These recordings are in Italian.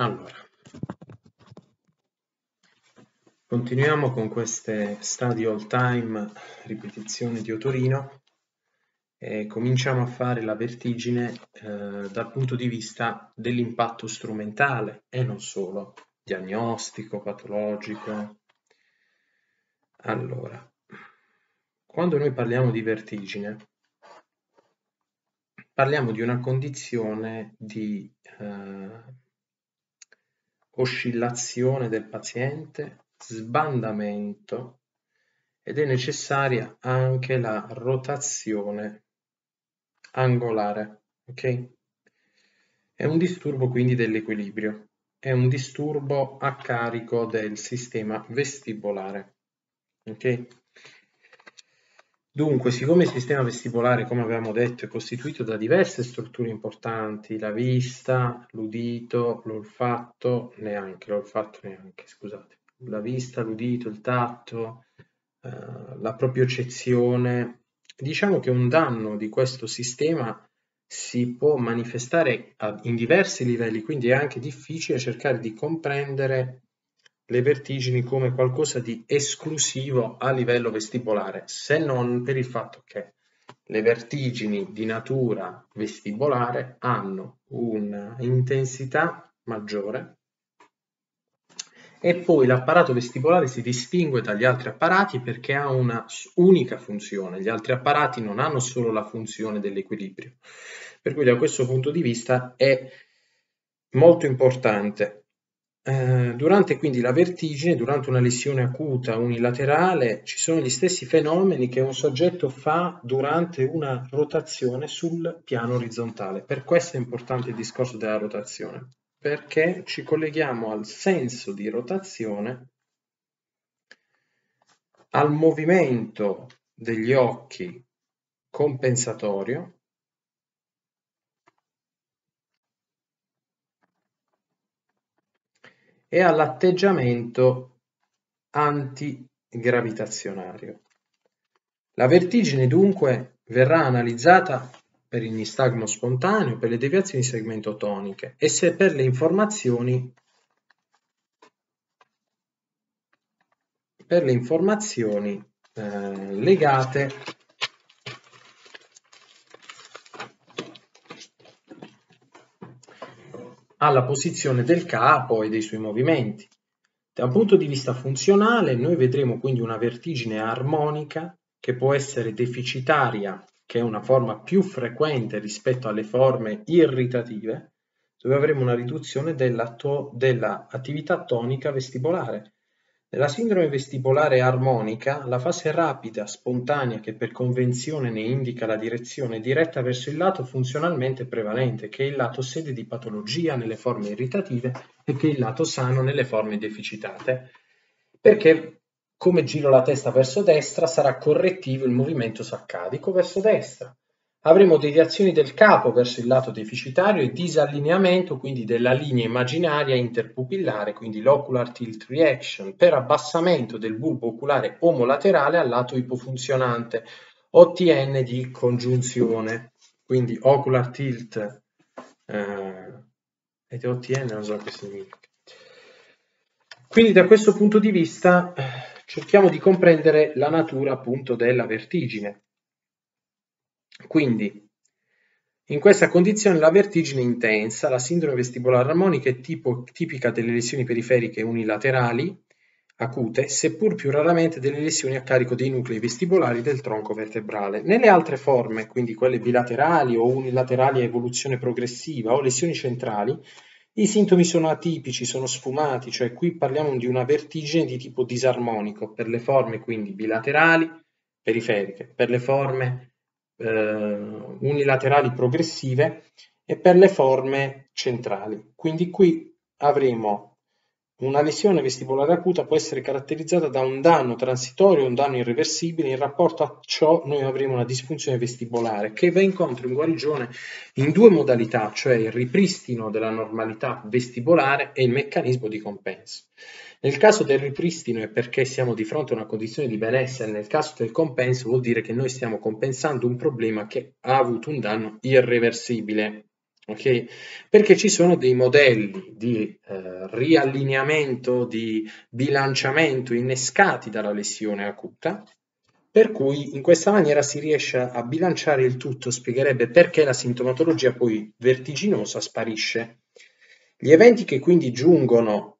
Allora, continuiamo con queste study all time ripetizioni di Otorino e cominciamo a fare la vertigine eh, dal punto di vista dell'impatto strumentale e non solo, diagnostico, patologico. Allora, quando noi parliamo di vertigine, parliamo di una condizione di eh, oscillazione del paziente, sbandamento ed è necessaria anche la rotazione angolare. Ok? È un disturbo quindi dell'equilibrio, è un disturbo a carico del sistema vestibolare. Ok? Dunque, siccome il sistema vestibolare, come avevamo detto, è costituito da diverse strutture importanti, la vista, l'udito, l'olfatto, neanche, l'olfatto neanche, scusate, la vista, l'udito, il tatto, eh, la propiocezione, diciamo che un danno di questo sistema si può manifestare in diversi livelli, quindi è anche difficile cercare di comprendere le vertigini come qualcosa di esclusivo a livello vestibolare, se non per il fatto che le vertigini di natura vestibolare hanno un'intensità maggiore e poi l'apparato vestibolare si distingue dagli altri apparati perché ha una unica funzione, gli altri apparati non hanno solo la funzione dell'equilibrio. Per cui da questo punto di vista è molto importante eh, durante quindi la vertigine, durante una lesione acuta unilaterale, ci sono gli stessi fenomeni che un soggetto fa durante una rotazione sul piano orizzontale. Per questo è importante il discorso della rotazione, perché ci colleghiamo al senso di rotazione, al movimento degli occhi compensatorio e all'atteggiamento antigravitazionario. La vertigine dunque verrà analizzata per il nistagmo spontaneo, per le deviazioni segmento toniche e se per le informazioni per le informazioni eh, legate alla posizione del capo e dei suoi movimenti. Da un punto di vista funzionale noi vedremo quindi una vertigine armonica che può essere deficitaria, che è una forma più frequente rispetto alle forme irritative, dove avremo una riduzione dell'attività dell tonica vestibolare nella sindrome vestibolare armonica, la fase rapida, spontanea, che per convenzione ne indica la direzione, diretta verso il lato funzionalmente prevalente, che è il lato sede di patologia nelle forme irritative e che è il lato sano nelle forme deficitate, perché come giro la testa verso destra sarà correttivo il movimento saccadico verso destra. Avremo deviazioni del capo verso il lato deficitario e disallineamento quindi della linea immaginaria interpupillare, quindi l'ocular tilt reaction, per abbassamento del bulbo oculare omolaterale al lato ipofunzionante, OTN di congiunzione, quindi ocular tilt eh, ed OTN non so che significa. Quindi da questo punto di vista eh, cerchiamo di comprendere la natura appunto della vertigine. Quindi, in questa condizione la vertigine intensa, la sindrome vestibolare armonica è tipo, tipica delle lesioni periferiche unilaterali acute, seppur più raramente delle lesioni a carico dei nuclei vestibolari del tronco vertebrale. Nelle altre forme, quindi quelle bilaterali o unilaterali a evoluzione progressiva o lesioni centrali, i sintomi sono atipici, sono sfumati, cioè qui parliamo di una vertigine di tipo disarmonico per le forme quindi bilaterali, periferiche, per le forme eh, unilaterali progressive e per le forme centrali. Quindi qui avremo una lesione vestibolare acuta può essere caratterizzata da un danno transitorio un danno irreversibile, in rapporto a ciò noi avremo una disfunzione vestibolare che va incontro in guarigione in due modalità, cioè il ripristino della normalità vestibolare e il meccanismo di compenso. Nel caso del ripristino è perché siamo di fronte a una condizione di benessere, nel caso del compenso vuol dire che noi stiamo compensando un problema che ha avuto un danno irreversibile. ok? Perché ci sono dei modelli di eh, riallineamento, di bilanciamento innescati dalla lesione acuta, per cui in questa maniera si riesce a bilanciare il tutto, spiegherebbe perché la sintomatologia poi vertiginosa sparisce. Gli eventi che quindi giungono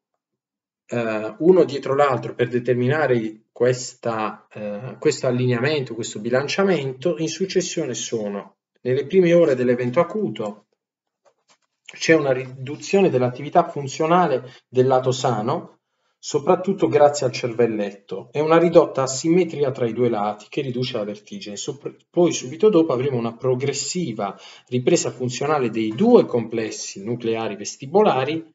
eh, uno dietro l'altro per determinare questa, eh, questo allineamento, questo bilanciamento, in successione sono nelle prime ore dell'evento acuto, c'è una riduzione dell'attività funzionale del lato sano, soprattutto grazie al cervelletto, e una ridotta asimmetria tra i due lati che riduce la vertigine. Poi subito dopo avremo una progressiva ripresa funzionale dei due complessi nucleari vestibolari.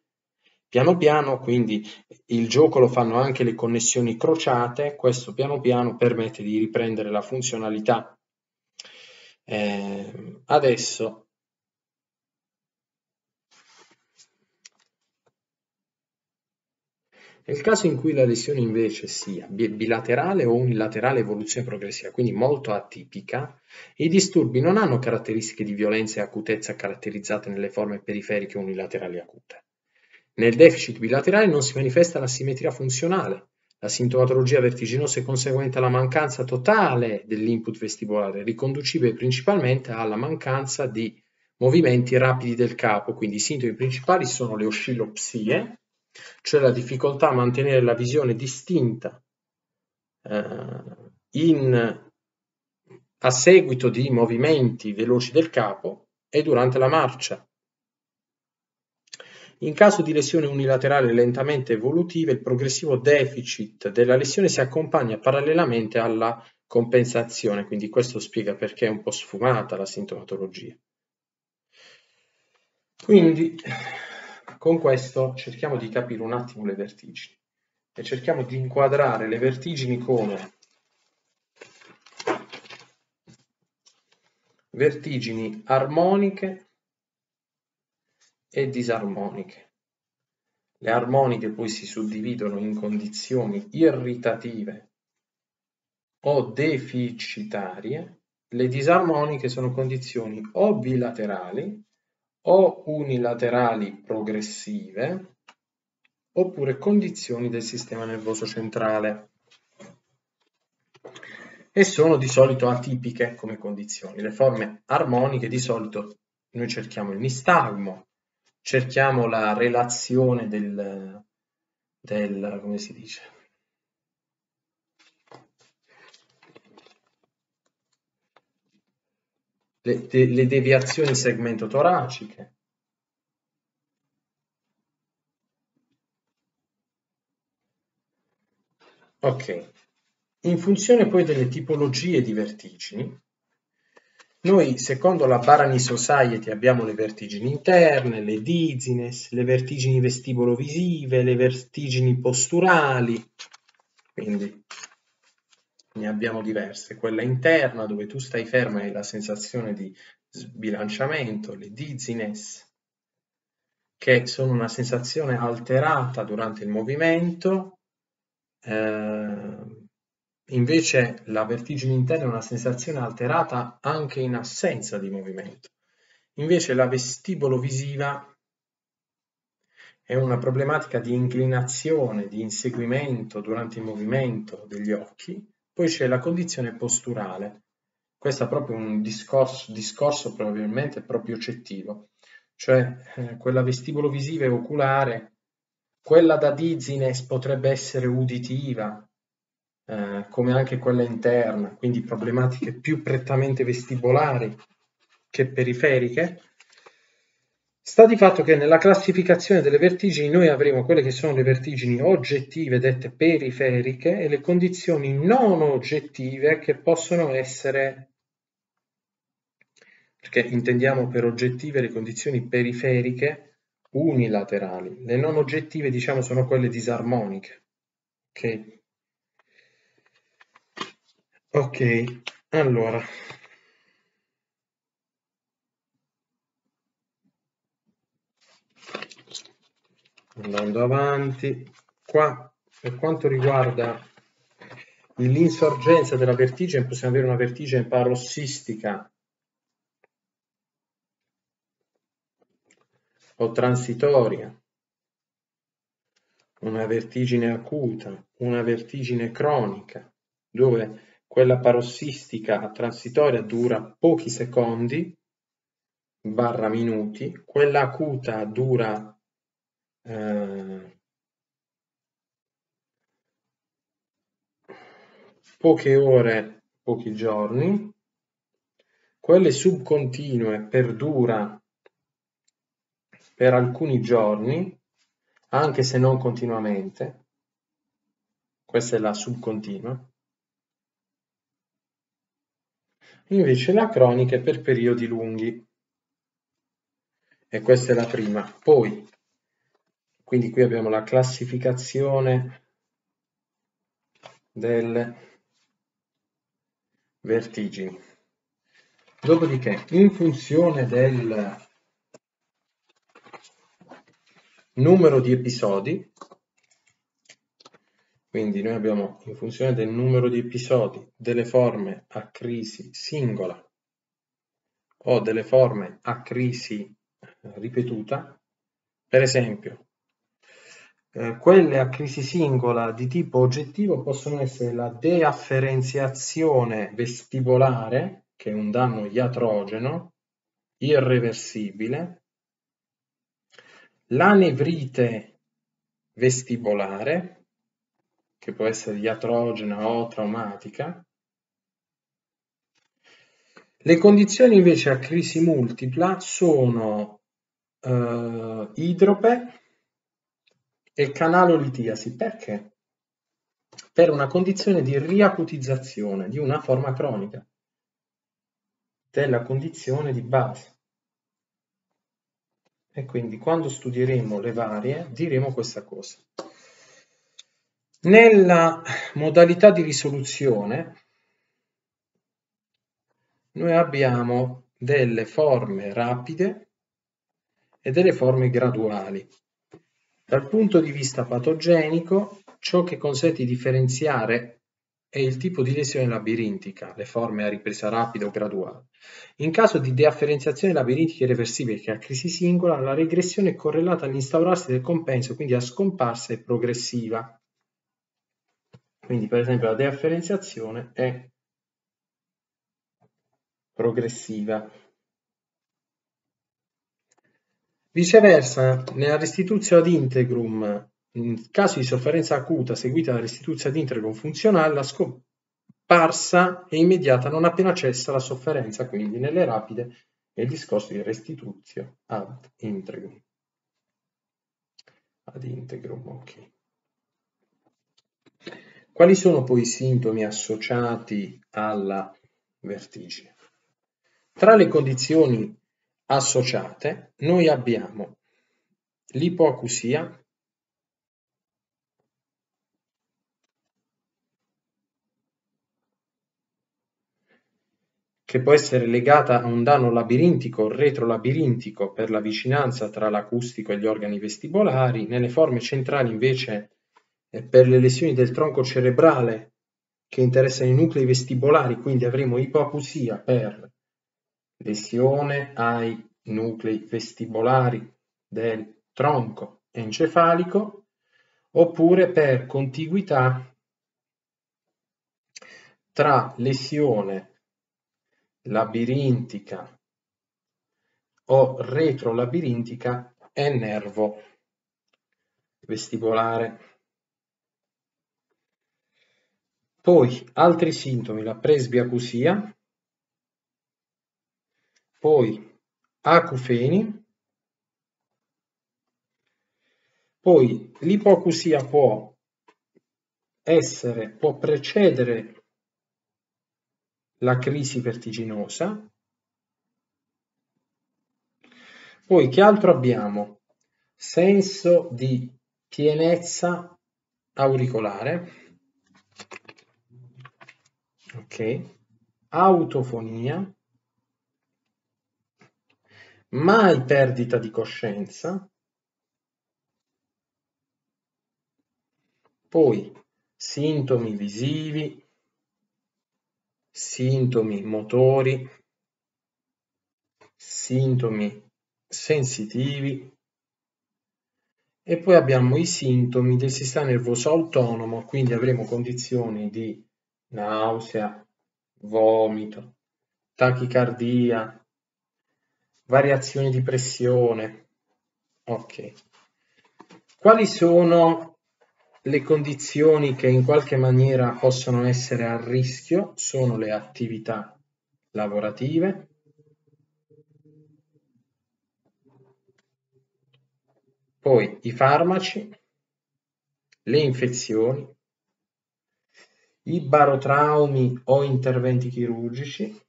Piano piano, quindi il gioco lo fanno anche le connessioni crociate, questo piano piano permette di riprendere la funzionalità. Eh, adesso Nel caso in cui la lesione invece sia bilaterale o unilaterale evoluzione progressiva, quindi molto atipica, i disturbi non hanno caratteristiche di violenza e acutezza caratterizzate nelle forme periferiche unilaterali acute. Nel deficit bilaterale non si manifesta la simmetria funzionale. La sintomatologia vertiginosa è conseguente alla mancanza totale dell'input vestibolare, riconducibile principalmente alla mancanza di movimenti rapidi del capo, quindi i sintomi principali sono le oscillopsie, cioè la difficoltà a mantenere la visione distinta eh, in, a seguito di movimenti veloci del capo e durante la marcia. In caso di lesione unilaterale lentamente evolutiva, il progressivo deficit della lesione si accompagna parallelamente alla compensazione, quindi questo spiega perché è un po' sfumata la sintomatologia. Quindi con questo cerchiamo di capire un attimo le vertigini e cerchiamo di inquadrare le vertigini come vertigini armoniche e disarmoniche. Le armoniche poi si suddividono in condizioni irritative o deficitarie, le disarmoniche sono condizioni o bilaterali o unilaterali progressive oppure condizioni del sistema nervoso centrale e sono di solito atipiche come condizioni. Le forme armoniche di solito noi cerchiamo il nistagmo, cerchiamo la relazione del, del come si dice, le, de, le deviazioni segmento-toraciche. Ok, in funzione poi delle tipologie di vertigini, noi secondo la Barani Society abbiamo le vertigini interne, le dizziness, le vertigini vestibolo-visive, le vertigini posturali, quindi ne abbiamo diverse. Quella interna dove tu stai fermo e la sensazione di sbilanciamento, le dizziness, che sono una sensazione alterata durante il movimento. Eh, invece la vertigine interna è una sensazione alterata anche in assenza di movimento. Invece la vestibolo visiva è una problematica di inclinazione, di inseguimento durante il movimento degli occhi poi c'è la condizione posturale. Questo è proprio un discorso, discorso probabilmente proprio cettivo, cioè eh, quella vestibolo visiva e oculare, quella da dizziness potrebbe essere uditiva, eh, come anche quella interna, quindi problematiche più prettamente vestibolari che periferiche, Sta di fatto che nella classificazione delle vertigini noi avremo quelle che sono le vertigini oggettive dette periferiche e le condizioni non oggettive che possono essere, perché intendiamo per oggettive le condizioni periferiche unilaterali, le non oggettive diciamo sono quelle disarmoniche. Ok, ok, allora. andando avanti qua per quanto riguarda l'insorgenza della vertigine possiamo avere una vertigine parossistica o transitoria, una vertigine acuta, una vertigine cronica, dove quella parossistica transitoria dura pochi secondi barra minuti, quella acuta dura eh, poche ore, pochi giorni, quelle subcontinue perdura per alcuni giorni, anche se non continuamente, questa è la subcontinua, invece la cronica è per periodi lunghi e questa è la prima. Poi, quindi qui abbiamo la classificazione delle vertigini. Dopodiché, in funzione del numero di episodi, quindi noi abbiamo in funzione del numero di episodi delle forme a crisi singola o delle forme a crisi ripetuta, per esempio, eh, quelle a crisi singola di tipo oggettivo possono essere la deafferenziazione vestibolare, che è un danno iatrogeno, irreversibile, la nevrite vestibolare, che può essere iatrogena o traumatica, le condizioni invece a crisi multipla sono uh, idrope e canalolitiasi. Perché? Per una condizione di riacutizzazione di una forma cronica della condizione di base. E quindi quando studieremo le varie diremo questa cosa. Nella modalità di risoluzione noi abbiamo delle forme rapide e delle forme graduali. Dal punto di vista patogenico, ciò che consente di differenziare è il tipo di lesione labirintica, le forme a ripresa rapida o graduale. In caso di deafferenziazione labirintica irreversibile che ha crisi singola, la regressione è correlata all'instaurarsi del compenso, quindi a scomparsa e progressiva. Quindi per esempio la deafferenziazione è progressiva. Viceversa, nella restituzione ad integrum, in caso di sofferenza acuta seguita da restituzione ad integrum funzionale, la scomparsa è immediata non appena cessa la sofferenza, quindi nelle rapide è il discorso di restituzione ad integrum. Ad integrum, ok. Quali sono poi i sintomi associati alla vertigine? Tra le condizioni associate noi abbiamo l'ipoacusia che può essere legata a un danno labirintico o retrolabirintico per la vicinanza tra l'acustico e gli organi vestibolari, nelle forme centrali invece per le lesioni del tronco cerebrale che interessano i nuclei vestibolari, quindi avremo ipoacusia per lesione ai nuclei vestibolari del tronco encefalico oppure per contiguità tra lesione labirintica o retrolabirintica e nervo vestibolare. Poi altri sintomi, la presbiacusia, poi acufeni, poi l'ipoacusia può essere, può precedere la crisi vertiginosa. Poi che altro abbiamo? Senso di pienezza auricolare. Ok. Autofonia. Mai perdita di coscienza, poi sintomi visivi, sintomi motori, sintomi sensitivi, e poi abbiamo i sintomi del sistema nervoso autonomo, quindi avremo condizioni di nausea, vomito, tachicardia, variazioni di pressione. Ok. Quali sono le condizioni che in qualche maniera possono essere a rischio? Sono le attività lavorative, poi i farmaci, le infezioni, i barotraumi o interventi chirurgici,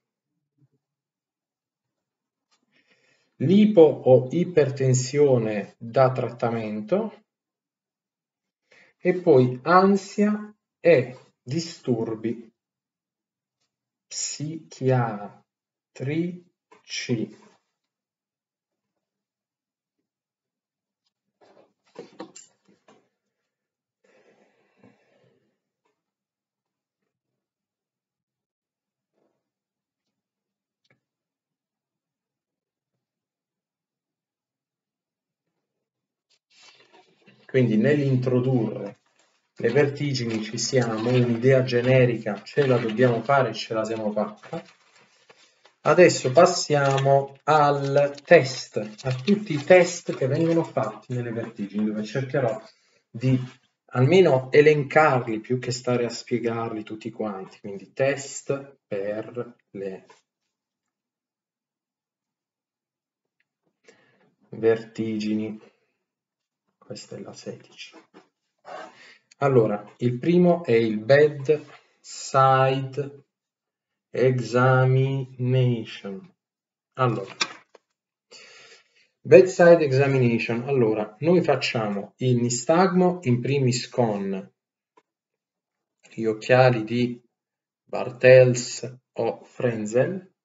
l'ipo o ipertensione da trattamento e poi ansia e disturbi psichiatrici. Quindi nell'introdurre le vertigini ci siamo, un'idea generica, ce la dobbiamo fare, ce la siamo fatta. Adesso passiamo al test, a tutti i test che vengono fatti nelle vertigini, dove cercherò di almeno elencarli più che stare a spiegarli tutti quanti. Quindi test per le vertigini questa è la 16. Allora, il primo è il bedside examination. Allora, bedside examination. Allora, noi facciamo il nistagmo in primis con gli occhiali di Bartels o Frenzel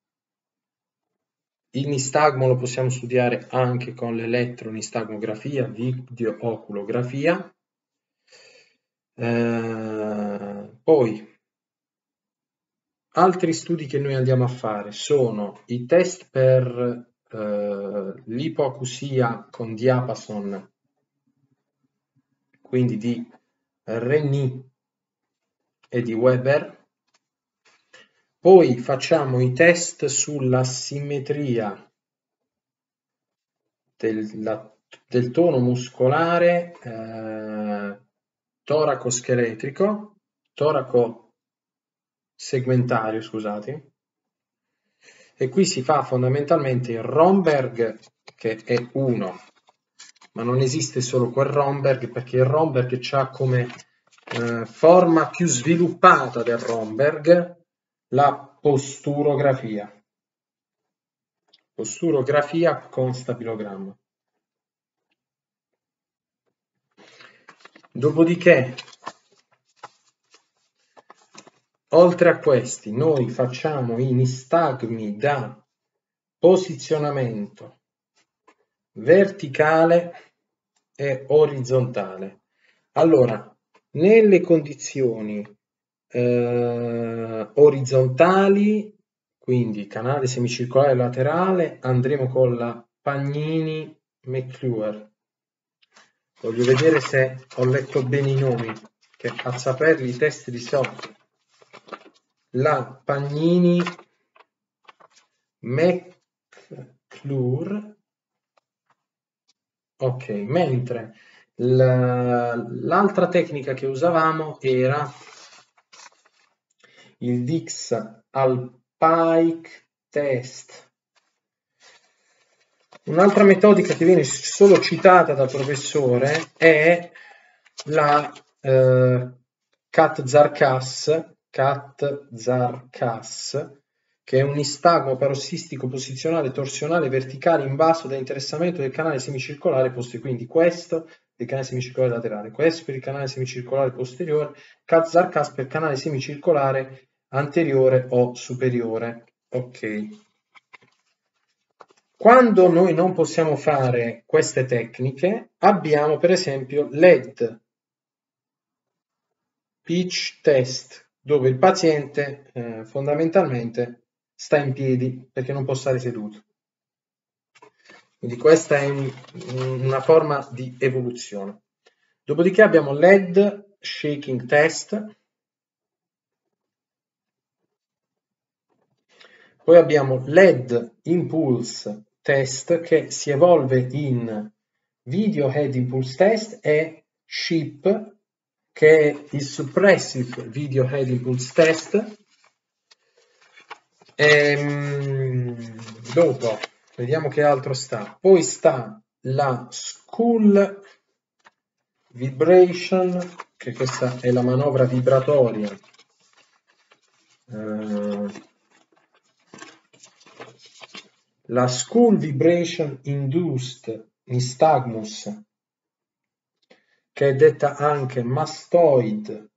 il nistagmo lo possiamo studiare anche con l'elettronistagmografia, video-oculografia. Eh, poi, altri studi che noi andiamo a fare sono i test per eh, l'ipoacusia con diapason, quindi di Reni e di Weber, poi facciamo i test sulla simmetria del, la, del tono muscolare eh, toraco-scheletrico, toraco-segmentario, scusate. E qui si fa fondamentalmente il Romberg, che è 1, ma non esiste solo quel Romberg, perché il Romberg ha come eh, forma più sviluppata del Romberg la posturografia. Posturografia con stabilogramma. Dopodiché, oltre a questi, noi facciamo i nistagmi da posizionamento verticale e orizzontale. Allora, nelle condizioni eh, orizzontali, quindi canale semicircolare laterale, andremo con la Pagnini McClure. Voglio vedere se ho letto bene i nomi, che a saperli i test di sotto. La Pagnini McClure. Ok, mentre l'altra tecnica che usavamo era il Dix al Pike Test. Un'altra metodica che viene solo citata dal professore è la eh, CAT-ZARCAS, CAT-ZARCAS, che è un istagmo parossistico posizionale torsionale verticale in basso da interessamento del canale semicircolare posteriore, quindi questo del canale semicircolare laterale, questo per il canale semicircolare posteriore, CAT-ZARCAS per canale semicircolare anteriore o superiore. Ok. Quando noi non possiamo fare queste tecniche, abbiamo per esempio LED pitch test, dove il paziente eh, fondamentalmente sta in piedi perché non può stare seduto. Quindi questa è un, una forma di evoluzione. Dopodiché abbiamo LED shaking test, poi abbiamo LED impulse test che si evolve in video head impulse test e SHIP che è il suppressive video head impulse test. E, ehm, dopo Vediamo che altro sta. Poi sta la School Vibration, che questa è la manovra vibratoria. Uh, la School Vibration Induced Nystagmus, che è detta anche mastoid,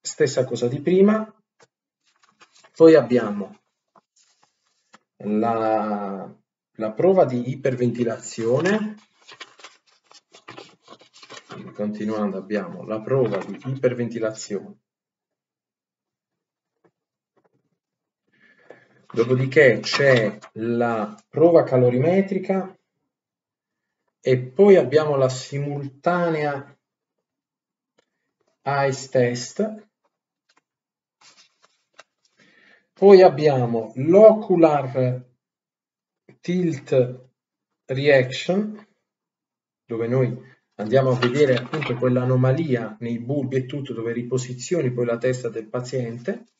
stessa cosa di prima. Poi abbiamo la, la prova di iperventilazione, continuando abbiamo la prova di iperventilazione, dopodiché c'è la prova calorimetrica e poi abbiamo la simultanea ICE test Poi abbiamo l'ocular tilt reaction, dove noi andiamo a vedere appunto quell'anomalia nei bulbi e tutto, dove riposizioni poi la testa del paziente.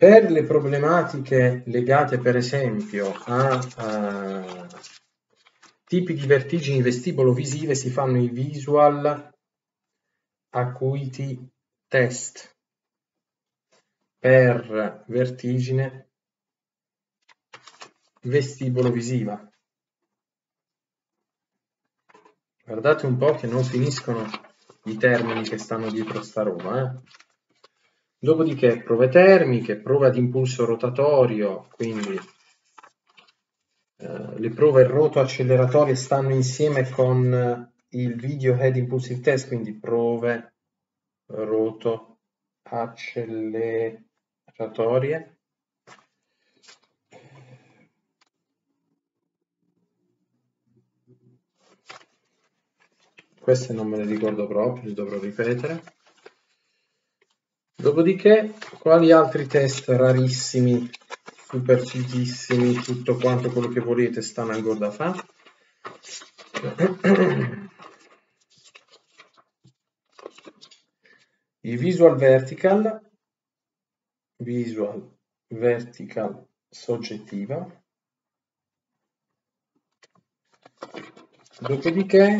Per le problematiche legate per esempio a uh, tipi di vertigini vestibolo-visive si fanno i visual acuity test per vertigine vestibolo-visiva. Guardate un po' che non finiscono i termini che stanno dietro sta roba, eh? Dopodiché prove termiche, prove ad impulso rotatorio, quindi eh, le prove roto-acceleratorie stanno insieme con eh, il video head impulsive test, quindi prove roto-acceleratorie. Queste non me le ricordo proprio, le dovrò ripetere. Dopodiché, quali altri test rarissimi, super fighissimi, tutto quanto quello che volete stanno ancora da fare? I visual vertical, visual vertical soggettiva. Dopodiché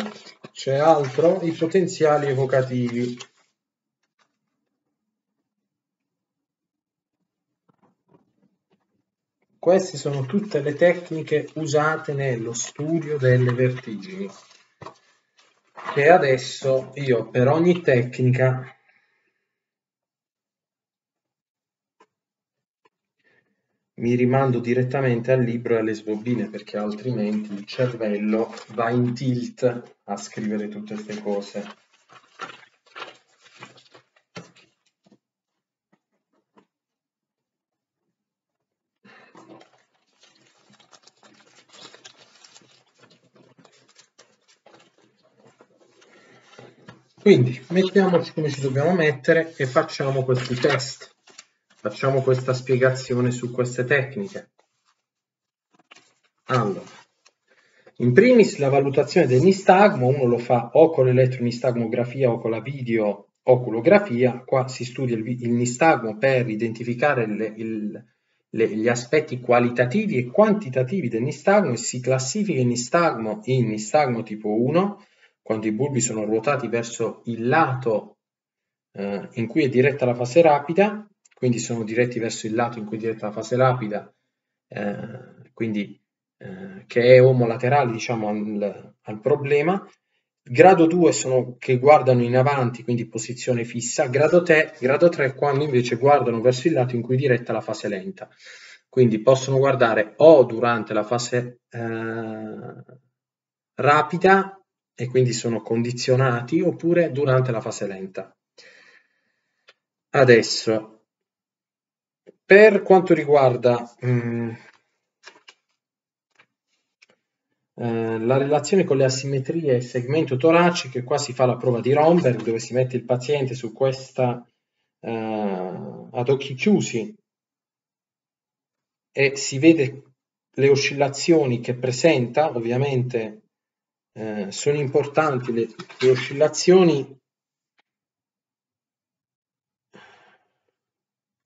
c'è altro, i potenziali evocativi. Queste sono tutte le tecniche usate nello studio delle vertigini e adesso io per ogni tecnica mi rimando direttamente al libro e alle sbobine perché altrimenti il cervello va in tilt a scrivere tutte queste cose. Quindi mettiamoci come ci dobbiamo mettere e facciamo questi test. Facciamo questa spiegazione su queste tecniche. Allora, in primis la valutazione del nistagmo, uno lo fa o con l'elettronistagmografia o con la video oculografia, qua si studia il, il nistagmo per identificare le, il, gli aspetti qualitativi e quantitativi del nistagmo e si classifica il nistagmo in nistagmo tipo 1, quando i bulbi sono ruotati verso il lato eh, in cui è diretta la fase rapida, quindi sono diretti verso il lato in cui è diretta la fase rapida, eh, quindi eh, che è omolaterale diciamo, al, al, problema. Grado 2 sono che guardano in avanti, quindi posizione fissa. Grado 3, grado 3 quando invece guardano verso il lato in cui è diretta la fase lenta. Quindi possono guardare o durante la fase eh, rapida e quindi sono condizionati oppure durante la fase lenta. Adesso, per quanto riguarda mh, mm, eh, la relazione con le asimmetrie segmento toraciche, qua si fa la prova di Romberg dove si mette il paziente su questa eh, ad occhi chiusi e si vede le oscillazioni che presenta, ovviamente eh, sono importanti le, le oscillazioni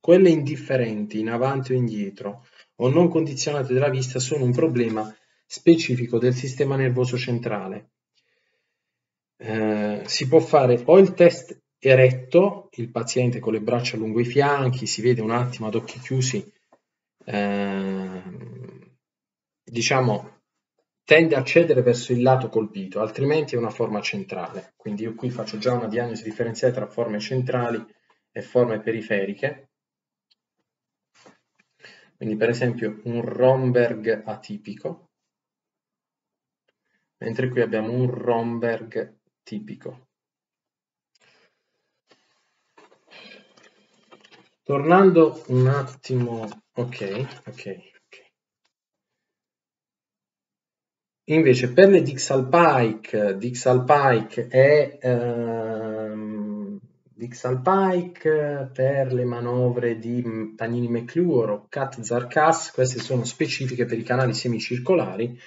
quelle indifferenti in avanti o indietro o non condizionate della vista sono un problema specifico del sistema nervoso centrale. Eh, si può fare o il test eretto, il paziente con le braccia lungo i fianchi, si vede un attimo ad occhi chiusi, eh, diciamo, tende a cedere verso il lato colpito, altrimenti è una forma centrale. Quindi io qui faccio già una diagnosi differenziale tra forme centrali e forme periferiche. Quindi per esempio un Romberg atipico, mentre qui abbiamo un Romberg tipico. Tornando un attimo, ok, ok, ok. Invece per le Dixal Pike, Dixal Pike è ehm, Dixal Pike per le manovre di Pagnini McClure o Cat Zarkas, queste sono specifiche per i canali semicircolari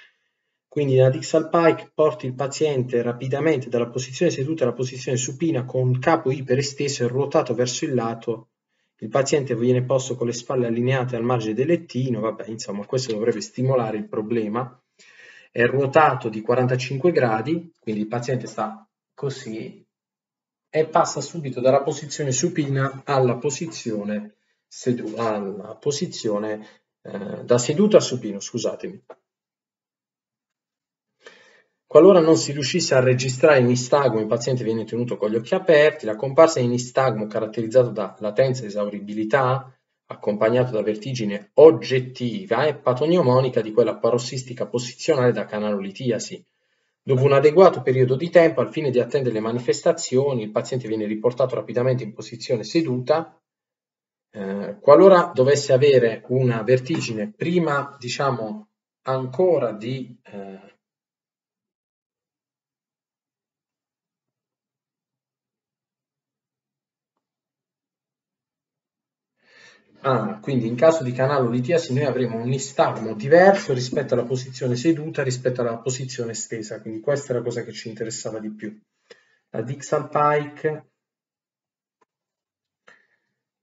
quindi nella Dixal Pike porti il paziente rapidamente dalla posizione seduta alla posizione supina con il capo iperesteso e ruotato verso il lato. Il paziente viene posto con le spalle allineate al margine del lettino, vabbè, insomma, questo dovrebbe stimolare il problema. È ruotato di 45 gradi, quindi il paziente sta così e passa subito dalla posizione supina alla posizione, sedu- alla posizione eh, da seduto a supino, scusatemi. Qualora non si riuscisse a registrare il nistagmo, il paziente viene tenuto con gli occhi aperti, la comparsa di nistagmo caratterizzato da latenza e esauribilità, accompagnato da vertigine oggettiva, è patognomonica di quella parossistica posizionale da canalolitiasi. Dopo un adeguato periodo di tempo, al fine di attendere le manifestazioni, il paziente viene riportato rapidamente in posizione seduta. Eh, qualora dovesse avere una vertigine prima, diciamo, ancora di eh, Ah, quindi in caso di canalo litiasi noi avremo un nistagmo diverso rispetto alla posizione seduta rispetto alla posizione stesa, quindi questa è la cosa che ci interessava di più. La Dixal Pike,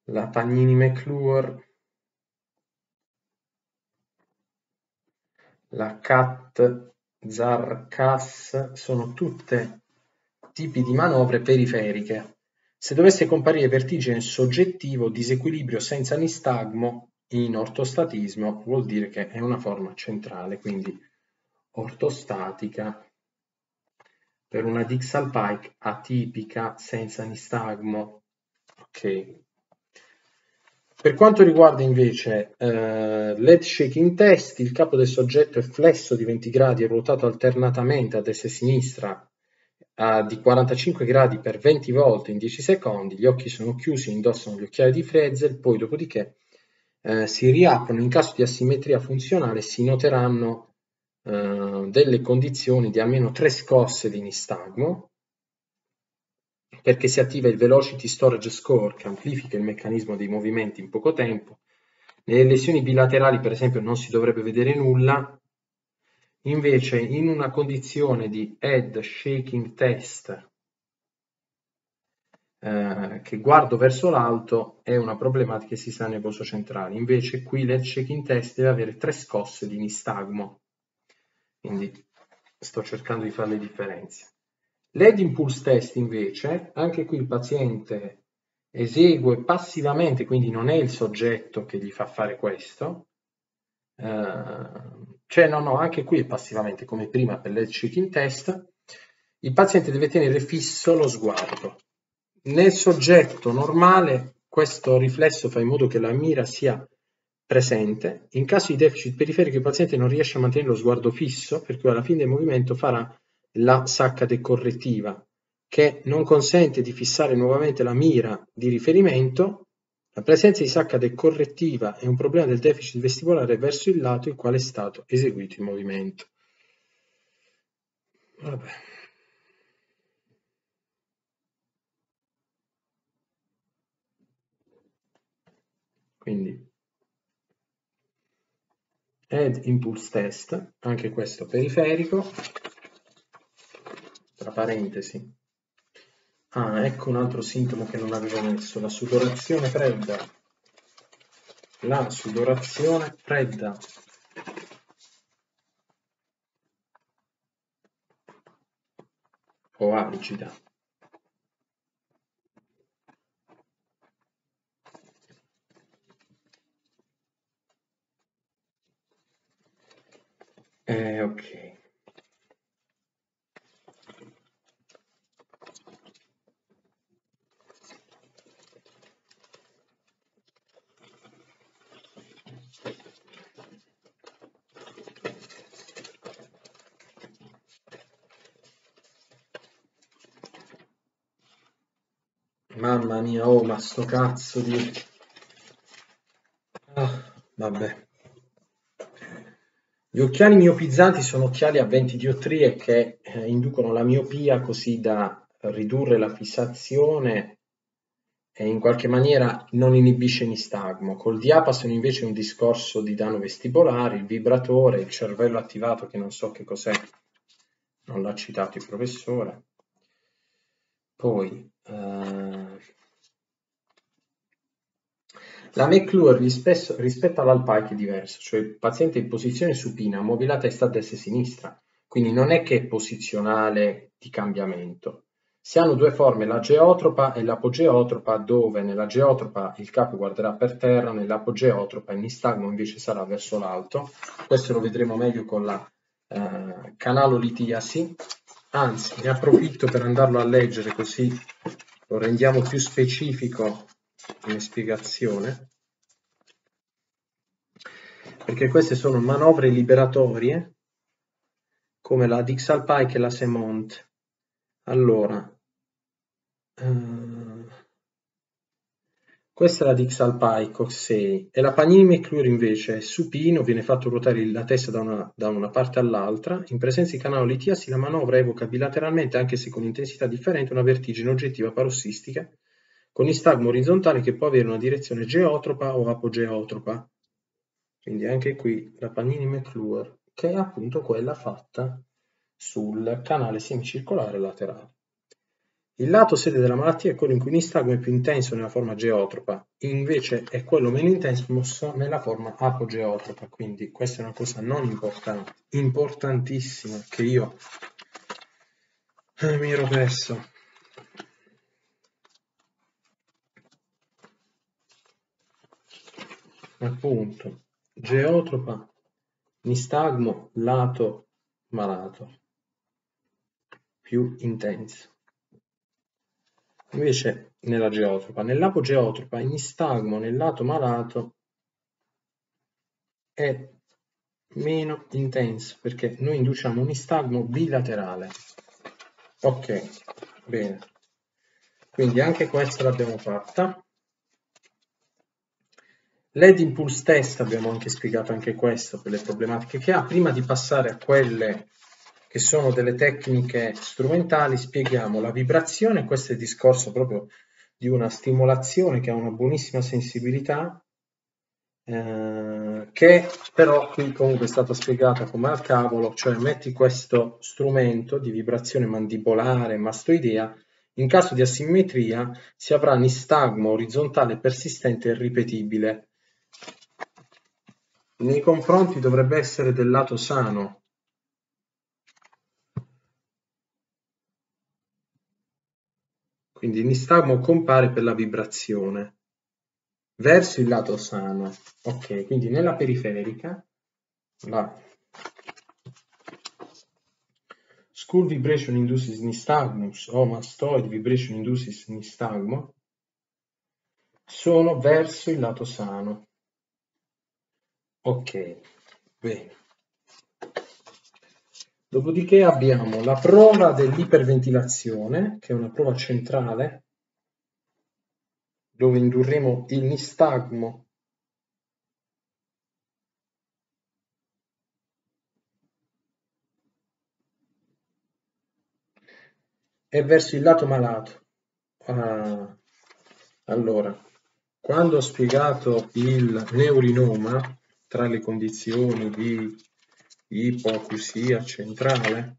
la Pagnini McClure, la Cat Zarkas sono tutte tipi di manovre periferiche se dovesse comparire vertigine soggettivo, disequilibrio senza nistagmo in ortostatismo, vuol dire che è una forma centrale, quindi ortostatica per una Dixal Pike atipica senza nistagmo. Ok. Per quanto riguarda invece eh, l'head shaking test, il capo del soggetto è flesso di 20 gradi e ruotato alternatamente a destra e sinistra uh, di 45 gradi per 20 volte in 10 secondi, gli occhi sono chiusi, indossano gli occhiali di Fresnel, poi dopodiché uh, si riaprono in caso di asimmetria funzionale si noteranno uh, delle condizioni di almeno tre scosse di nistagmo, perché si attiva il Velocity Storage Score che amplifica il meccanismo dei movimenti in poco tempo. Nelle lesioni bilaterali, per esempio, non si dovrebbe vedere nulla, Invece in una condizione di head shaking test eh, che guardo verso l'alto è una problematica che si sta nel nervoso centrale. Invece qui l'head shaking test deve avere tre scosse di nistagmo. Quindi sto cercando di fare le differenze. L'head impulse test invece, anche qui il paziente esegue passivamente, quindi non è il soggetto che gli fa fare questo, eh, cioè no, no, anche qui passivamente come prima per l'head shaking test, il paziente deve tenere fisso lo sguardo. Nel soggetto normale questo riflesso fa in modo che la mira sia presente. In caso di deficit periferico il paziente non riesce a mantenere lo sguardo fisso, per cui alla fine del movimento farà la saccade correttiva, che non consente di fissare nuovamente la mira di riferimento. La presenza di saccade correttiva è un problema del deficit vestibolare verso il lato il quale è stato eseguito il movimento. Vabbè. Quindi Head Impulse Test, anche questo periferico, tra parentesi. Ah, ecco un altro sintomo che non avevo messo, la sudorazione fredda. La sudorazione fredda. O algida. Eh, ok. Mamma mia, oh, ma sto cazzo di... Ah, vabbè. Gli occhiali miopizzanti sono occhiali a 20 diottrie che eh, inducono la miopia così da ridurre la fissazione e in qualche maniera non inibisce nistagmo. Col diapason invece è un discorso di danno vestibolare, il vibratore, il cervello attivato che non so che cos'è, non l'ha citato il professore. Poi eh, la McClure rispetto, all'Alpike è diversa, cioè il paziente in posizione supina, muove testa a destra e a sinistra, quindi non è che è posizionale di cambiamento. Si hanno due forme, la geotropa e l'apogeotropa, dove nella geotropa il capo guarderà per terra, nell'apogeotropa il nistagmo invece sarà verso l'alto. Questo lo vedremo meglio con la eh, canalolitiasi. Anzi, ne approfitto per andarlo a leggere così lo rendiamo più specifico come spiegazione, perché queste sono manovre liberatorie come la Dixalpike e la Semont. Allora, uh, questa è la Dixalpike 6 e la Panini McClure invece è supino, viene fatto ruotare la testa da una, da una parte all'altra, in presenza di canale litiasi la manovra evoca bilateralmente, anche se con intensità differente, una vertigine oggettiva parossistica con istagmo orizzontale che può avere una direzione geotropa o apogeotropa. Quindi anche qui la Panini McClure, che è appunto quella fatta sul canale semicircolare laterale. Il lato sede della malattia è quello in cui l'istagmo è più intenso nella forma geotropa, invece è quello meno intenso nella forma apogeotropa, quindi questa è una cosa non importante, importantissima che io mi ero perso. Appunto geotropa nistagmo lato malato più intenso. Invece nella geotropa nell'apogeotropa il nistagmo nel lato malato è meno intenso perché noi induciamo un nistagmo bilaterale. Ok bene. Quindi anche questa l'abbiamo fatta LED Impulse Test abbiamo anche spiegato anche questo per le problematiche che ha. Prima di passare a quelle che sono delle tecniche strumentali, spieghiamo la vibrazione, questo è il discorso proprio di una stimolazione che ha una buonissima sensibilità, eh, che però qui comunque è stata spiegata come al cavolo, cioè metti questo strumento di vibrazione mandibolare, mastoidea, in caso di asimmetria si avrà nistagmo orizzontale persistente e ripetibile nei confronti dovrebbe essere del lato sano. Quindi nistagmo compare per la vibrazione verso il lato sano. Ok, quindi nella periferica la Skull vibration induces nystagmus o mastoid vibration induces nystagmo sono verso il lato sano. Ok, bene. Dopodiché abbiamo la prova dell'iperventilazione, che è una prova centrale, dove indurremo il nistagmo e verso il lato malato. Ah, allora, quando ho spiegato il neurinoma, tra le condizioni di ipoacusia centrale,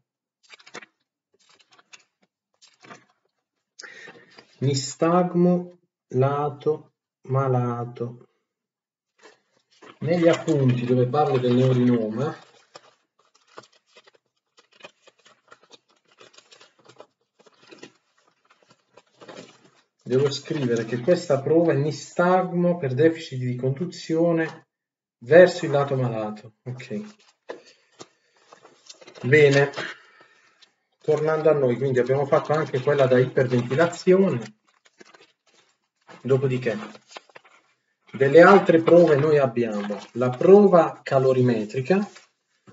nistagmo lato malato. Negli appunti dove parlo del neurinoma, devo scrivere che questa prova è nistagmo per deficit di conduzione verso il lato malato. Ok. Bene, tornando a noi, quindi abbiamo fatto anche quella da iperventilazione, dopodiché delle altre prove noi abbiamo la prova calorimetrica,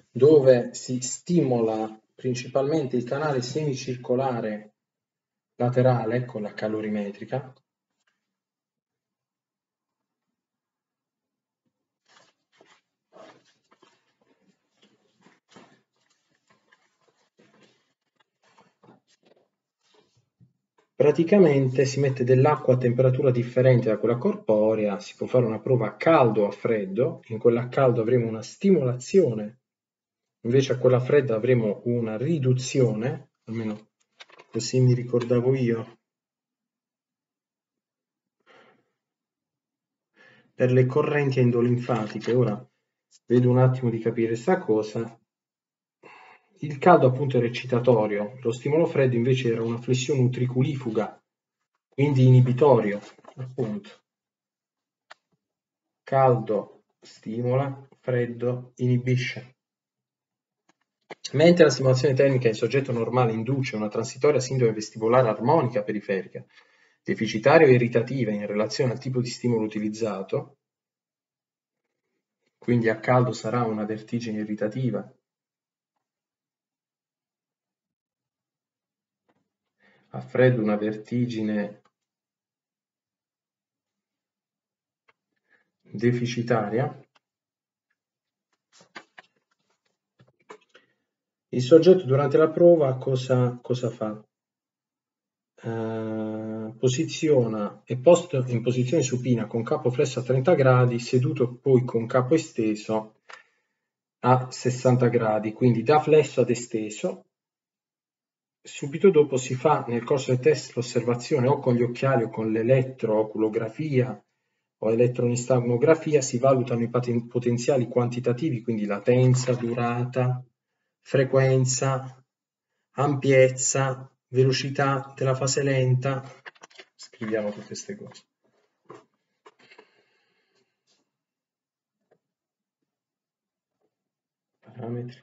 dove si stimola principalmente il canale semicircolare laterale con la calorimetrica, praticamente si mette dell'acqua a temperatura differente da quella corporea, si può fare una prova a caldo o a freddo, in quella a caldo avremo una stimolazione, invece a quella fredda avremo una riduzione, almeno così mi ricordavo io. Per le correnti endolinfatiche, ora vedo un attimo di capire questa cosa, il caldo appunto era eccitatorio, lo stimolo freddo invece era una flessione utriculifuga, quindi inibitorio, appunto. Caldo stimola, freddo inibisce. Mentre la stimolazione termica in soggetto normale induce una transitoria sindrome vestibolare armonica periferica, deficitaria o irritativa in relazione al tipo di stimolo utilizzato, quindi a caldo sarà una vertigine irritativa a freddo una vertigine deficitaria, il soggetto durante la prova cosa, cosa fa? Uh, posiziona è posto in posizione supina con capo flesso a 30 gradi, seduto poi con capo esteso a 60 gradi, quindi da flesso ad esteso Subito dopo si fa nel corso del test l'osservazione o con gli occhiali o con l'elettrooculografia o elettronistagmografia, si valutano i potenziali quantitativi, quindi latenza, durata, frequenza, ampiezza, velocità della fase lenta. Scriviamo tutte queste cose. Parametri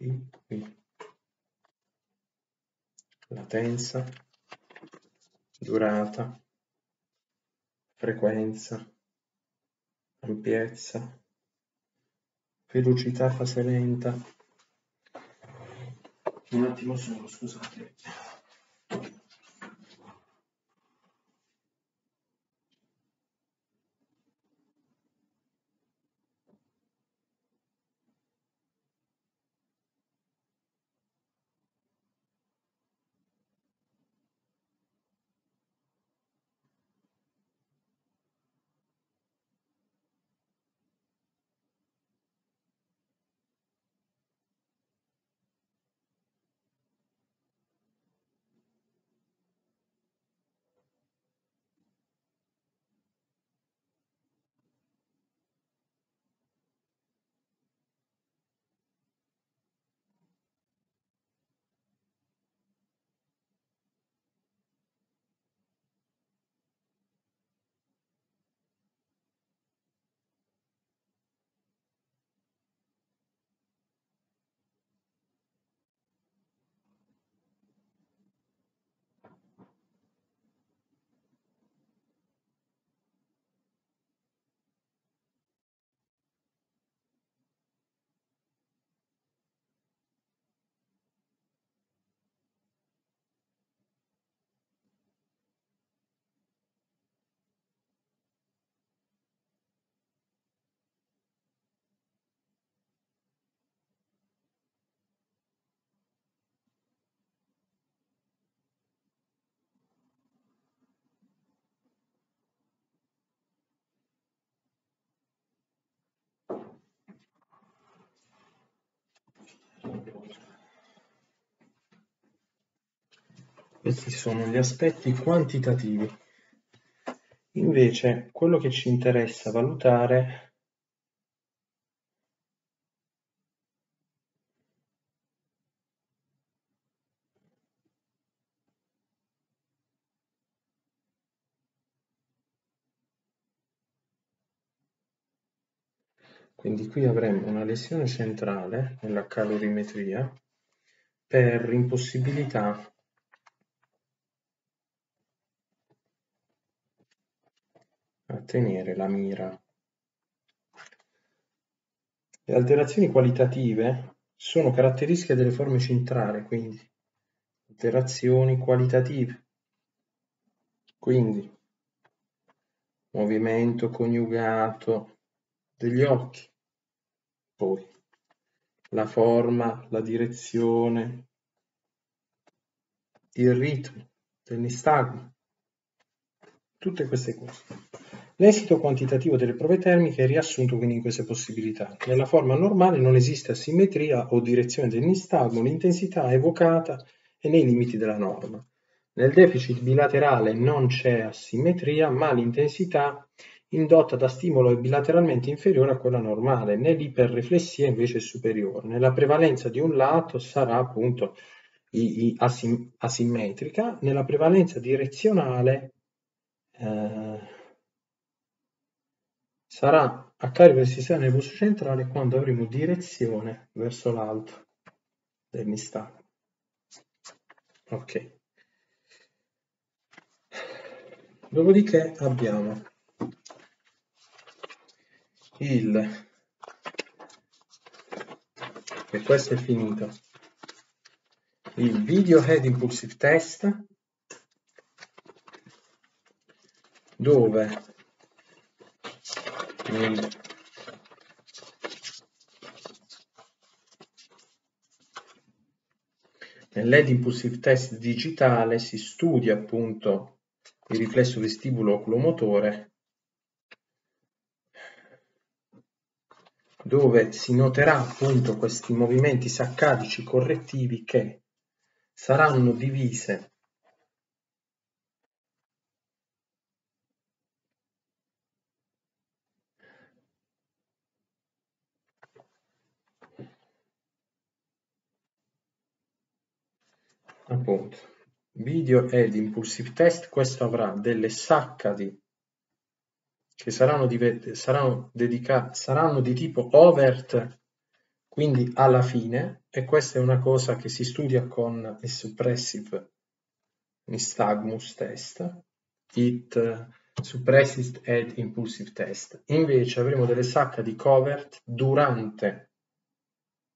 quantitativi qui latenza, durata, frequenza, ampiezza, velocità fase lenta. Un attimo solo, scusate. Questi sono gli aspetti quantitativi. Invece quello che ci interessa valutare Quindi qui avremo una lesione centrale nella calorimetria per impossibilità a tenere la mira. Le alterazioni qualitative sono caratteristiche delle forme centrali, quindi alterazioni qualitative. Quindi movimento coniugato degli occhi, poi la forma, la direzione, il ritmo del nistagmo, tutte queste cose. L'esito quantitativo delle prove termiche è riassunto quindi in queste possibilità. Nella forma normale non esiste asimmetria o direzione del nistagmo, l'intensità è evocata e nei limiti della norma. Nel deficit bilaterale non c'è asimmetria, ma l'intensità indotta da stimolo è bilateralmente inferiore a quella normale, nell'iperriflessia invece è superiore. Nella prevalenza di un lato sarà appunto asim asimmetrica, nella prevalenza direzionale eh, sarà a carico del sistema nervoso centrale quando avremo direzione verso l'alto del nistagmo. Ok. Dopodiché abbiamo il e questo è finito il video head impulsive test dove? Nel nell'head impulsive test digitale si studia appunto il riflesso vestibulo oculomotore dove si noterà appunto questi movimenti saccadici correttivi che saranno divise appunto video ed impulsive test questo avrà delle saccadi che saranno, di, saranno, dedicati, saranno di tipo overt, quindi alla fine, e questa è una cosa che si studia con il suppressive nystagmus test, it suppressed ed impulsive test. Invece avremo delle sacche di covert durante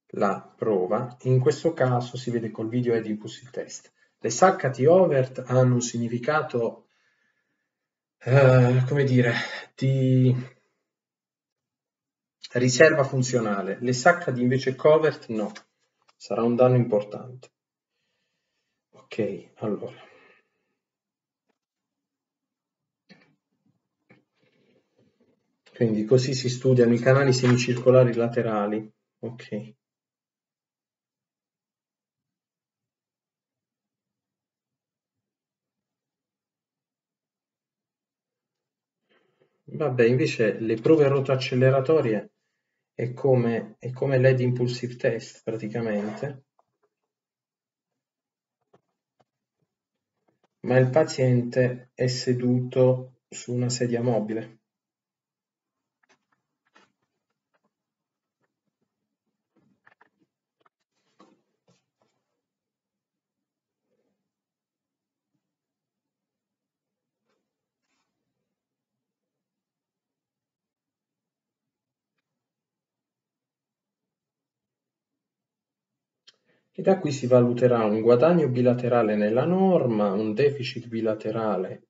la prova, in questo caso si vede col video ed impulsive test. Le saccati overt hanno un significato eh, come dire, di riserva funzionale. Le saccadi invece covert no, sarà un danno importante. Ok, allora. Quindi così si studiano i canali semicircolari laterali. Ok. Vabbè, invece le prove rotoacceleratorie è come, è come LED impulsive test praticamente, ma il paziente è seduto su una sedia mobile. Da qui si valuterà un guadagno bilaterale nella norma, un deficit bilaterale,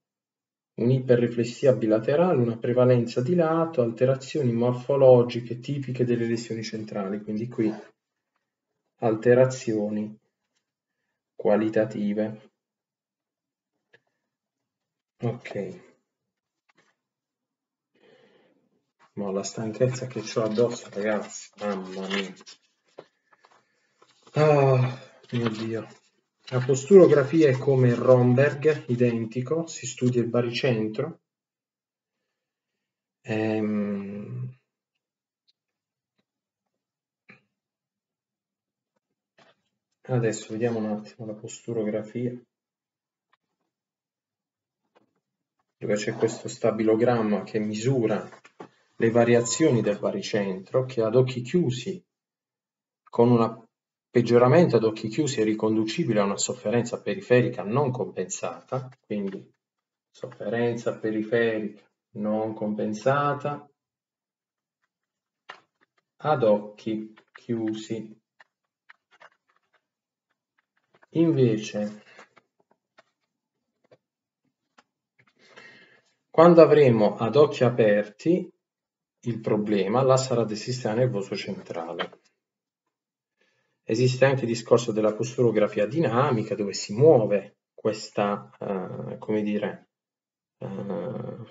un'iperriflessia bilaterale, una prevalenza di lato, alterazioni morfologiche tipiche delle lesioni centrali, quindi qui alterazioni qualitative. Ok. Ma la stanchezza che ho addosso, ragazzi, mamma mia. Oh, mio Dio. La posturografia è come il Romberg, identico, si studia il baricentro. Ehm... Adesso vediamo un attimo la posturografia. dove c'è questo stabilogramma che misura le variazioni del baricentro che ad occhi chiusi con un peggioramento ad occhi chiusi è riconducibile a una sofferenza periferica non compensata, quindi sofferenza periferica non compensata ad occhi chiusi. Invece Quando avremo ad occhi aperti il problema, là sarà del sistema nervoso centrale. Esiste anche il discorso della posturografia dinamica dove si muove questa, uh, come dire, uh,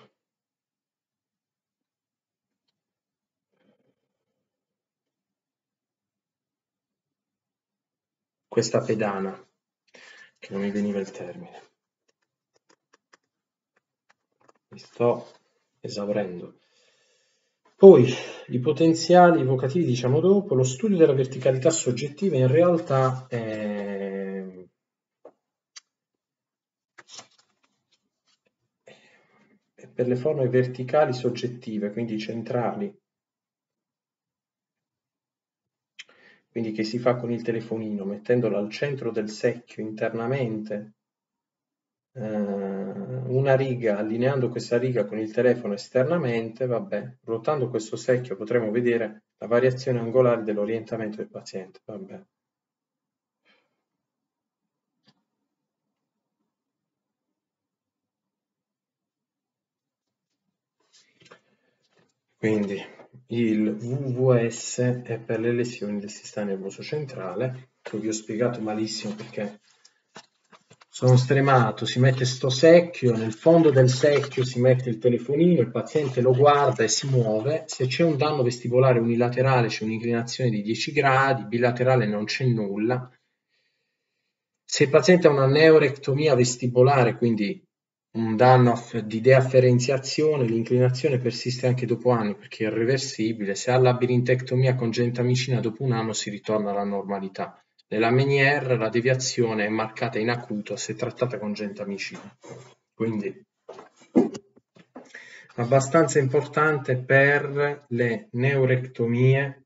questa pedana, che non mi veniva il termine mi sto esaurendo. Poi i potenziali vocativi diciamo dopo, lo studio della verticalità soggettiva in realtà è, è per le forme verticali soggettive, quindi centrali, quindi che si fa con il telefonino, mettendolo al centro del secchio internamente. eh, una riga, allineando questa riga con il telefono esternamente, vabbè, ruotando questo secchio potremo vedere la variazione angolare dell'orientamento del paziente, vabbè. Quindi il VVS è per le lesioni del sistema nervoso centrale, che vi ho spiegato malissimo perché sono stremato, si mette sto secchio, nel fondo del secchio si mette il telefonino, il paziente lo guarda e si muove, se c'è un danno vestibolare unilaterale c'è un'inclinazione di 10 gradi, bilaterale non c'è nulla. Se il paziente ha una neurectomia vestibolare, quindi un danno di deafferenziazione, l'inclinazione persiste anche dopo anni perché è irreversibile, se ha labirintectomia con gentamicina dopo un anno si ritorna alla normalità. Nella Meniere la deviazione è marcata in acuto se trattata con gentamicina. Quindi abbastanza importante per le neurectomie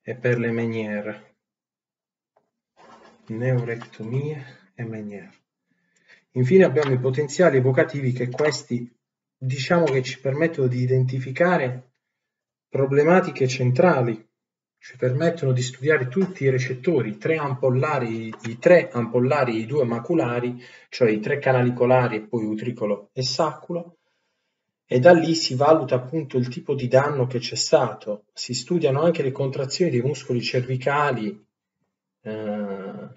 e per le Meniere. Neurectomie e Meniere. Infine abbiamo i potenziali evocativi che questi diciamo che ci permettono di identificare problematiche centrali ci permettono di studiare tutti i recettori, tre ampollari, i tre ampollari e i due maculari, cioè i tre canalicolari e poi utricolo e sacculo, e da lì si valuta appunto il tipo di danno che c'è stato. Si studiano anche le contrazioni dei muscoli cervicali eh,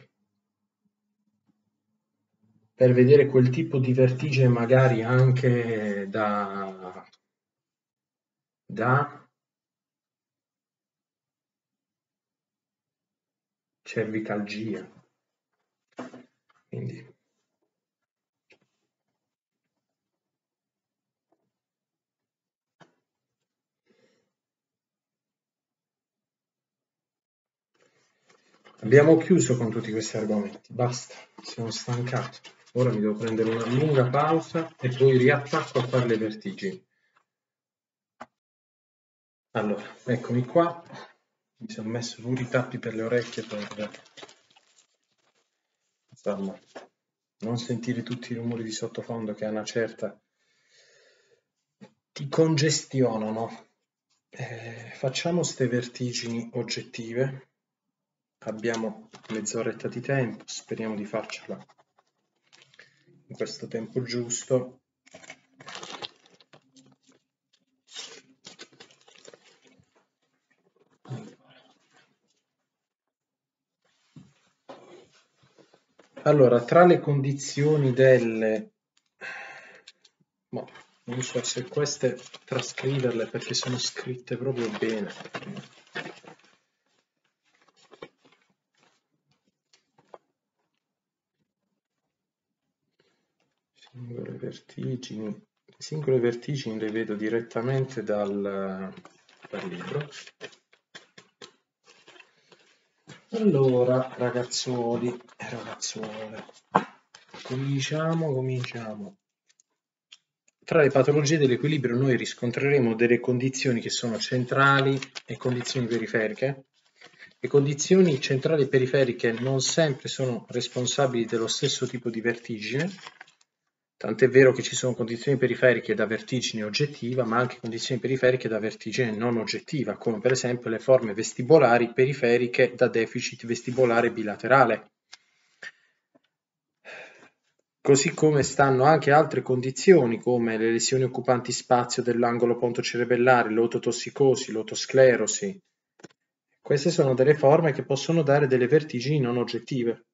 per vedere quel tipo di vertigine magari anche da, da cervicalgia. Quindi Abbiamo chiuso con tutti questi argomenti, basta, sono stancato. Ora mi devo prendere una lunga pausa e poi riattacco a fare le vertigini. Allora, eccomi qua mi sono messo pure i tappi per le orecchie per insomma non sentire tutti i rumori di sottofondo che a una certa ti congestionano. Eh, facciamo ste vertigini oggettive. Abbiamo mezz'oretta di tempo speriamo di farcela in questo tempo giusto Allora, tra le condizioni delle... Boh, non so se queste trascriverle perché sono scritte proprio bene. Singole vertigini. Le singole vertigini le vedo direttamente dal, dal libro. Allora, ragazzuoli ragazzuole, cominciamo, cominciamo. Tra le patologie dell'equilibrio noi riscontreremo delle condizioni che sono centrali e condizioni periferiche. Le condizioni centrali e periferiche non sempre sono responsabili dello stesso tipo di vertigine, tant'è vero che ci sono condizioni periferiche da vertigine oggettiva, ma anche condizioni periferiche da vertigine non oggettiva, come per esempio le forme vestibolari periferiche da deficit vestibolare bilaterale così come stanno anche altre condizioni come le lesioni occupanti spazio dell'angolo pontocerebellare, l'ototossicosi, l'otosclerosi. Queste sono delle forme che possono dare delle vertigini non oggettive.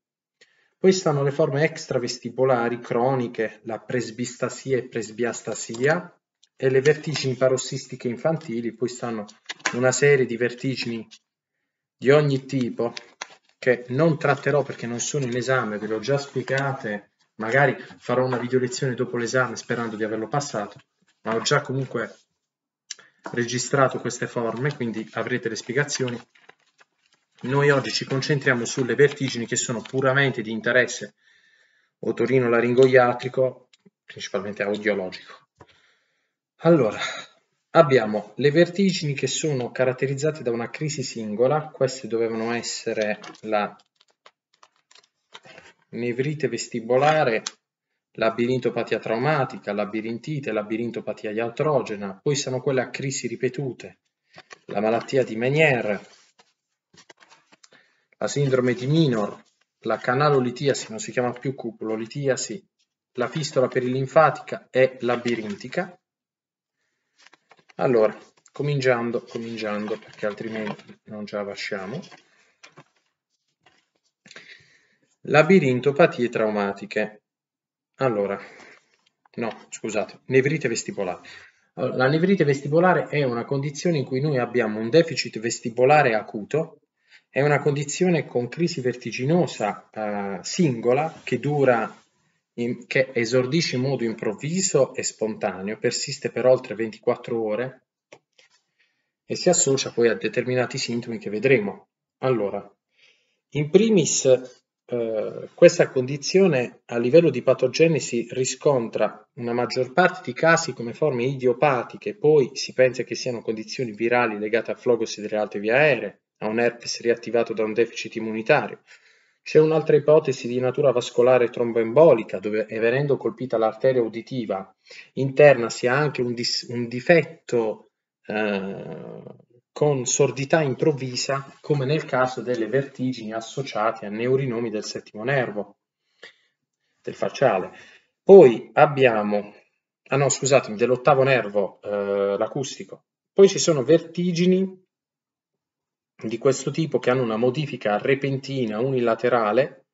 Poi stanno le forme extravestibolari croniche, la presbistasia e presbiastasia, e le vertigini parossistiche infantili, poi stanno una serie di vertigini di ogni tipo che non tratterò perché non sono in esame, ve le ho già spiegate Magari farò una video lezione dopo l'esame sperando di averlo passato, ma ho già comunque registrato queste forme, quindi avrete le spiegazioni. Noi oggi ci concentriamo sulle vertigini che sono puramente di interesse otorino-laringoiatrico, principalmente audiologico. Allora, abbiamo le vertigini che sono caratterizzate da una crisi singola, queste dovevano essere la nevrite vestibolare, labirintopatia traumatica, labirintite, labirintopatia iatrogena, poi sono quelle a crisi ripetute, la malattia di Meniere, la sindrome di Minor, la canalolitiasi, non si chiama più cupulolitiasi, la fistola perilinfatica e labirintica. Allora, cominciando, cominciando, perché altrimenti non ce la Labirintopatie traumatiche. Allora, no, scusate, nevrite vestibolare. la nevrite vestibolare è una condizione in cui noi abbiamo un deficit vestibolare acuto, è una condizione con crisi vertiginosa eh, singola che dura, in, che esordisce in modo improvviso e spontaneo, persiste per oltre 24 ore e si associa poi a determinati sintomi che vedremo. Allora, in primis eh, questa condizione a livello di patogenesi riscontra una maggior parte di casi come forme idiopatiche, poi si pensa che siano condizioni virali legate a flogosi delle alte vie aeree, a un herpes riattivato da un deficit immunitario. C'è un'altra ipotesi di natura vascolare tromboembolica, dove venendo colpita l'arteria uditiva interna si ha anche un, un difetto eh, con sordità improvvisa, come nel caso delle vertigini associate a neurinomi del settimo nervo, del facciale. Poi abbiamo, ah no scusatemi, dell'ottavo nervo, eh, l'acustico. Poi ci sono vertigini di questo tipo che hanno una modifica repentina unilaterale,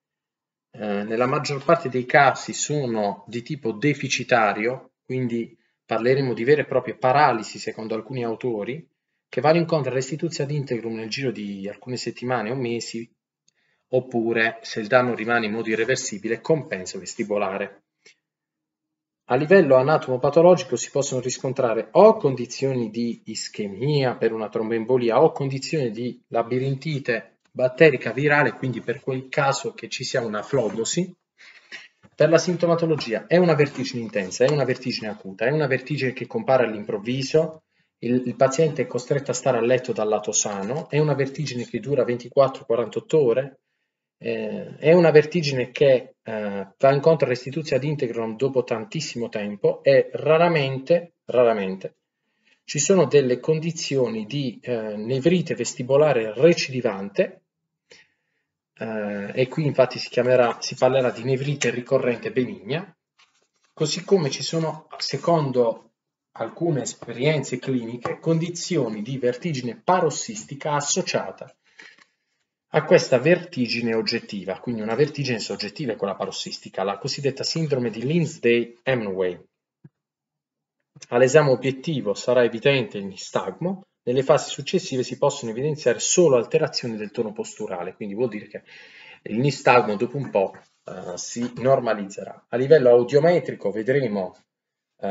eh, nella maggior parte dei casi sono di tipo deficitario, quindi parleremo di vere e proprie paralisi secondo alcuni autori, che vanno incontro a restituzione ad integrum nel giro di alcune settimane o mesi, oppure, se il danno rimane in modo irreversibile, compenso vestibolare. A livello anatomopatologico si possono riscontrare o condizioni di ischemia per una tromboembolia o condizioni di labirintite batterica virale, quindi per quel caso che ci sia una flogosi. Per la sintomatologia è una vertigine intensa, è una vertigine acuta, è una vertigine che compare all'improvviso, il, il, paziente è costretto a stare a letto dal lato sano, è una vertigine che dura 24-48 ore, eh, è una vertigine che eh, va incontro a restituzione ad integron dopo tantissimo tempo e raramente, raramente ci sono delle condizioni di eh, nevrite vestibolare recidivante eh, e qui infatti si, chiamerà, si parlerà di nevrite ricorrente benigna, così come ci sono, secondo alcune esperienze cliniche condizioni di vertigine parossistica associata a questa vertigine oggettiva, quindi una vertigine soggettiva è quella parossistica, la cosiddetta sindrome di Lindsay-Hemingway. All'esame obiettivo sarà evidente il nistagmo, nelle fasi successive si possono evidenziare solo alterazioni del tono posturale, quindi vuol dire che il nistagmo dopo un po' uh, si normalizzerà. A livello audiometrico vedremo uh,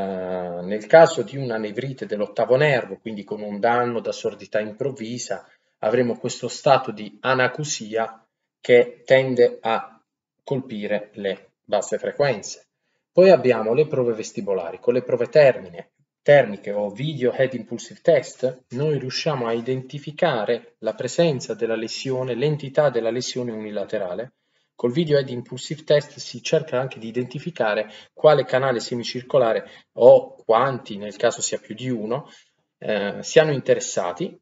nel caso di una nevrite dell'ottavo nervo, quindi con un danno da sordità improvvisa, avremo questo stato di anacusia che tende a colpire le basse frequenze. Poi abbiamo le prove vestibolari. Con le prove termine, termiche o video head impulsive test, noi riusciamo a identificare la presenza della lesione, l'entità della lesione unilaterale. Col video head impulsive test si cerca anche di identificare quale canale semicircolare o quanti, nel caso sia più di uno, eh, siano interessati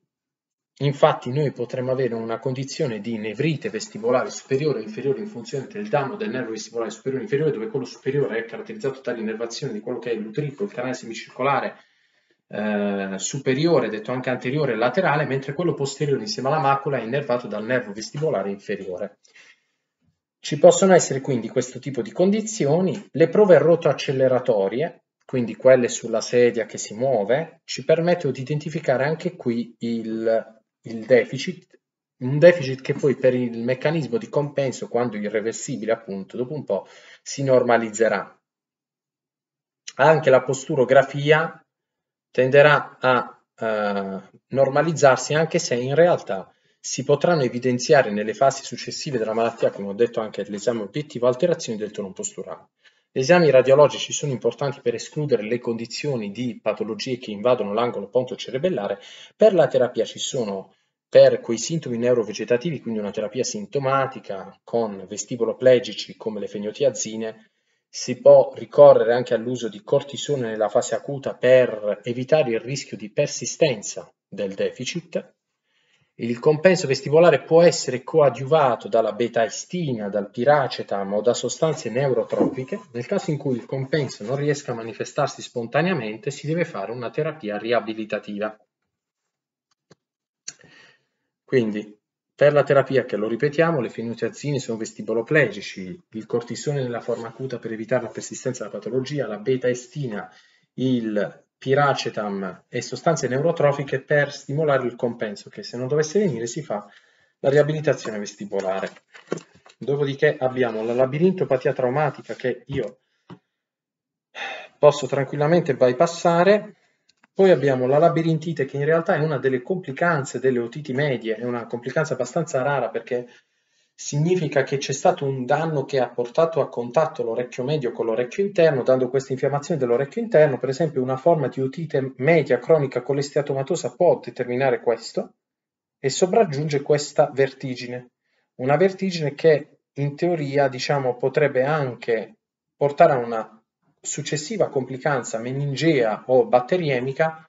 Infatti noi potremmo avere una condizione di nevrite vestibolare superiore o inferiore in funzione del danno del nervo vestibolare superiore o inferiore, dove quello superiore è caratterizzato dall'innervazione di quello che è l'utrico, il canale semicircolare eh, superiore, detto anche anteriore e laterale, mentre quello posteriore insieme alla macula è innervato dal nervo vestibolare inferiore. Ci possono essere quindi questo tipo di condizioni, le prove rotoacceleratorie, quindi quelle sulla sedia che si muove, ci permettono di identificare anche qui il il deficit, un deficit che poi per il meccanismo di compenso, quando irreversibile appunto, dopo un po' si normalizzerà. Anche la posturografia tenderà a eh, normalizzarsi anche se in realtà si potranno evidenziare nelle fasi successive della malattia, come ho detto anche all'esame obiettivo, alterazioni del tono posturale. Gli esami radiologici sono importanti per escludere le condizioni di patologie che invadono l'angolo ponto-cerebellare. Per la terapia ci sono per quei sintomi neurovegetativi, quindi una terapia sintomatica con vestiboloplegici come le feniotiazine, si può ricorrere anche all'uso di cortisone nella fase acuta per evitare il rischio di persistenza del deficit il compenso vestibolare può essere coadiuvato dalla beta-estina, dal piracetam o da sostanze neurotropiche. Nel caso in cui il compenso non riesca a manifestarsi spontaneamente, si deve fare una terapia riabilitativa. Quindi, per la terapia che lo ripetiamo, le fenutiazine sono vestiboloplegici, il cortisone nella forma acuta per evitare la persistenza della patologia, la beta-estina, il piracetam e sostanze neurotrofiche per stimolare il compenso, che se non dovesse venire si fa la riabilitazione vestibolare. Dopodiché abbiamo la labirintopatia traumatica che io posso tranquillamente bypassare, poi abbiamo la labirintite che in realtà è una delle complicanze delle otiti medie, è una complicanza abbastanza rara perché significa che c'è stato un danno che ha portato a contatto l'orecchio medio con l'orecchio interno, dando questa infiammazione dell'orecchio interno. Per esempio, una forma di otite media cronica colesteatomatosa può determinare questo e sopraggiunge questa vertigine. Una vertigine che in teoria, diciamo, potrebbe anche portare a una successiva complicanza meningea o batteriemica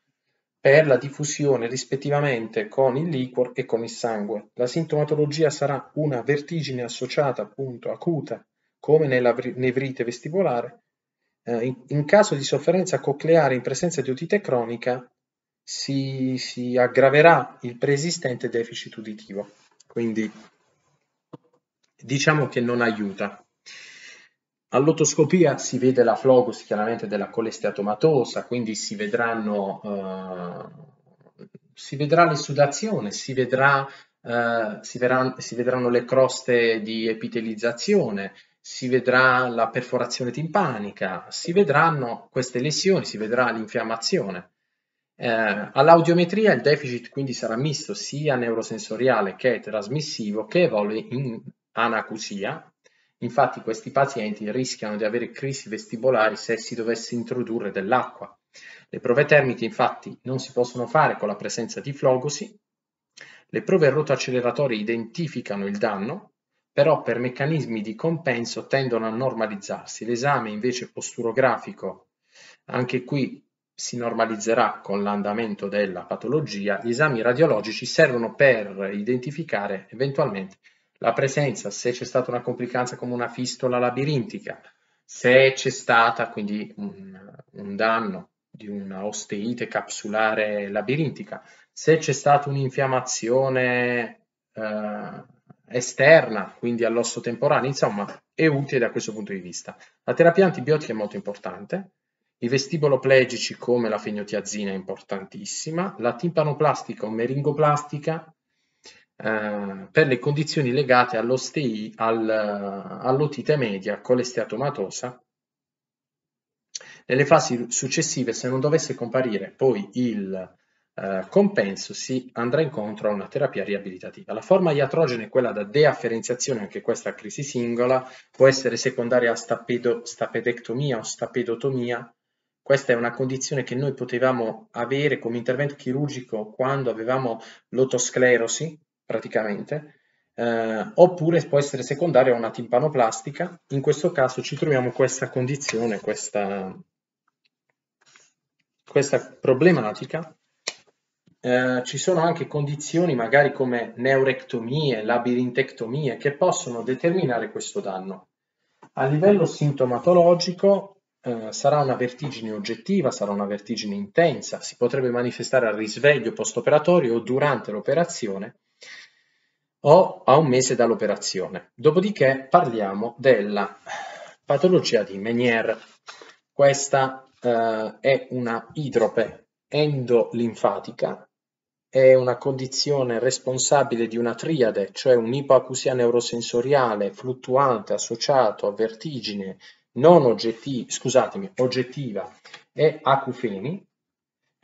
per la diffusione rispettivamente con il liquor e con il sangue. La sintomatologia sarà una vertigine associata appunto acuta come nella nevrite vestibolare. Eh, in, caso di sofferenza cocleare in presenza di otite cronica si, si aggraverà il preesistente deficit uditivo. Quindi diciamo che non aiuta. All'otoscopia si vede la flogus chiaramente della colesteatomatosa, quindi si vedranno, eh, si vedrà l'esudazione, si, vedrà, eh, si, si vedranno le croste di epitelizzazione, si vedrà la perforazione timpanica, si vedranno queste lesioni, si vedrà l'infiammazione. Eh, all'audiometria il deficit quindi sarà misto sia neurosensoriale che trasmissivo che evolve in anacusia, Infatti questi pazienti rischiano di avere crisi vestibolari se si dovesse introdurre dell'acqua. Le prove termiche infatti non si possono fare con la presenza di flogosi. Le prove rotoacceleratorie identificano il danno, però per meccanismi di compenso tendono a normalizzarsi. L'esame invece posturografico, anche qui si normalizzerà con l'andamento della patologia. Gli esami radiologici servono per identificare eventualmente la presenza, se c'è stata una complicanza come una fistola labirintica, se c'è stata quindi un, un danno di una osteite capsulare labirintica, se c'è stata un'infiammazione eh, esterna, quindi all'osso temporale, insomma, è utile da questo punto di vista. La terapia antibiotica è molto importante, i vestiboloplegici come la feniotiazina è importantissima, la timpanoplastica o meringoplastica eh, per le condizioni legate all'ostei, al, all'otite media con l'esteatomatosa. Nelle fasi successive, se non dovesse comparire poi il eh, compenso, si andrà incontro a una terapia riabilitativa. La forma iatrogena è quella da deafferenziazione, anche questa a crisi singola, può essere secondaria a stapedo, stapedectomia o stapedotomia, questa è una condizione che noi potevamo avere come intervento chirurgico quando avevamo l'otosclerosi, praticamente, eh, oppure può essere secondaria a una timpanoplastica. In questo caso ci troviamo questa condizione, questa, questa problematica. Eh, ci sono anche condizioni magari come neurectomie, labirintectomie che possono determinare questo danno. A livello sintomatologico eh, sarà una vertigine oggettiva, sarà una vertigine intensa, si potrebbe manifestare al risveglio post-operatorio o durante l'operazione o a un mese dall'operazione. Dopodiché parliamo della patologia di Meniere. Questa eh, è una idrope endolinfatica, è una condizione responsabile di una triade, cioè un'ipoacusia neurosensoriale fluttuante associato a vertigine non oggettiva, scusatemi, oggettiva e acufeni,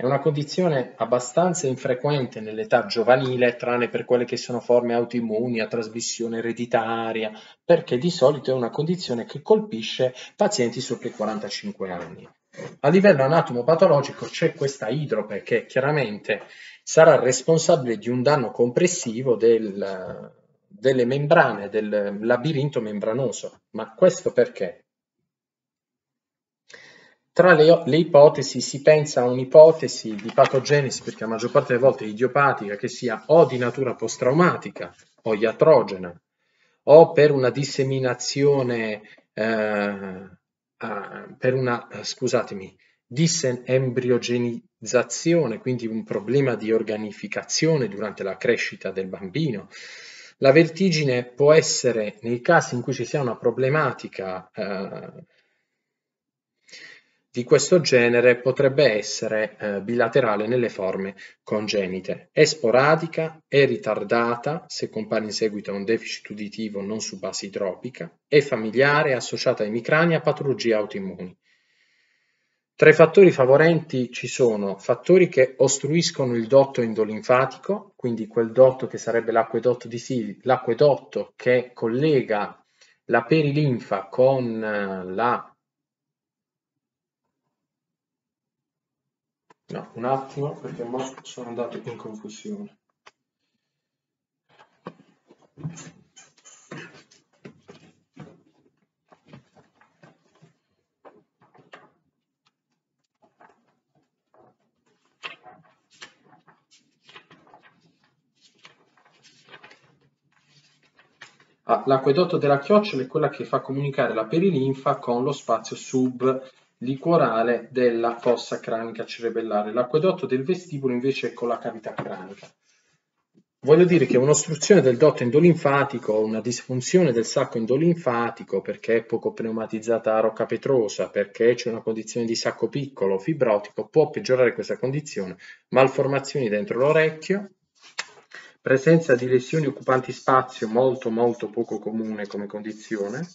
è una condizione abbastanza infrequente nell'età giovanile, tranne per quelle che sono forme autoimmuni a trasmissione ereditaria, perché di solito è una condizione che colpisce pazienti sopra i 45 anni. A livello anatomopatologico c'è questa idrope che chiaramente sarà responsabile di un danno compressivo del, delle membrane, del labirinto membranoso. Ma questo perché? Tra le, le, ipotesi si pensa a un'ipotesi di patogenesi, perché la maggior parte delle volte è idiopatica, che sia o di natura post-traumatica o iatrogena, o per una disseminazione, eh, per una, scusatemi, disembriogenizzazione, quindi un problema di organificazione durante la crescita del bambino. La vertigine può essere, nei casi in cui ci sia una problematica eh, di questo genere potrebbe essere eh, bilaterale nelle forme congenite. È sporadica, è ritardata se compare in seguito a un deficit uditivo non su base idropica, è familiare, associata a emicrania a patologie autoimmuni. Tra i fattori favorenti ci sono fattori che ostruiscono il dotto endolinfatico, quindi quel dotto che sarebbe l'acquedotto di Sili, l'acquedotto che collega la perilinfa con eh, la No, un attimo perché mo sono andato in confusione. Ah, l'acquedotto della chiocciola è quella che fa comunicare la perilinfa con lo spazio sub liquorale della fossa cranica cerebellare. L'acquedotto del vestibolo invece è con la cavità cranica. Voglio dire che un'ostruzione del dotto endolinfatico, una disfunzione del sacco endolinfatico perché è poco pneumatizzata a rocca petrosa, perché c'è una condizione di sacco piccolo, fibrotico, può peggiorare questa condizione. Malformazioni dentro l'orecchio, presenza di lesioni occupanti spazio molto molto poco comune come condizione,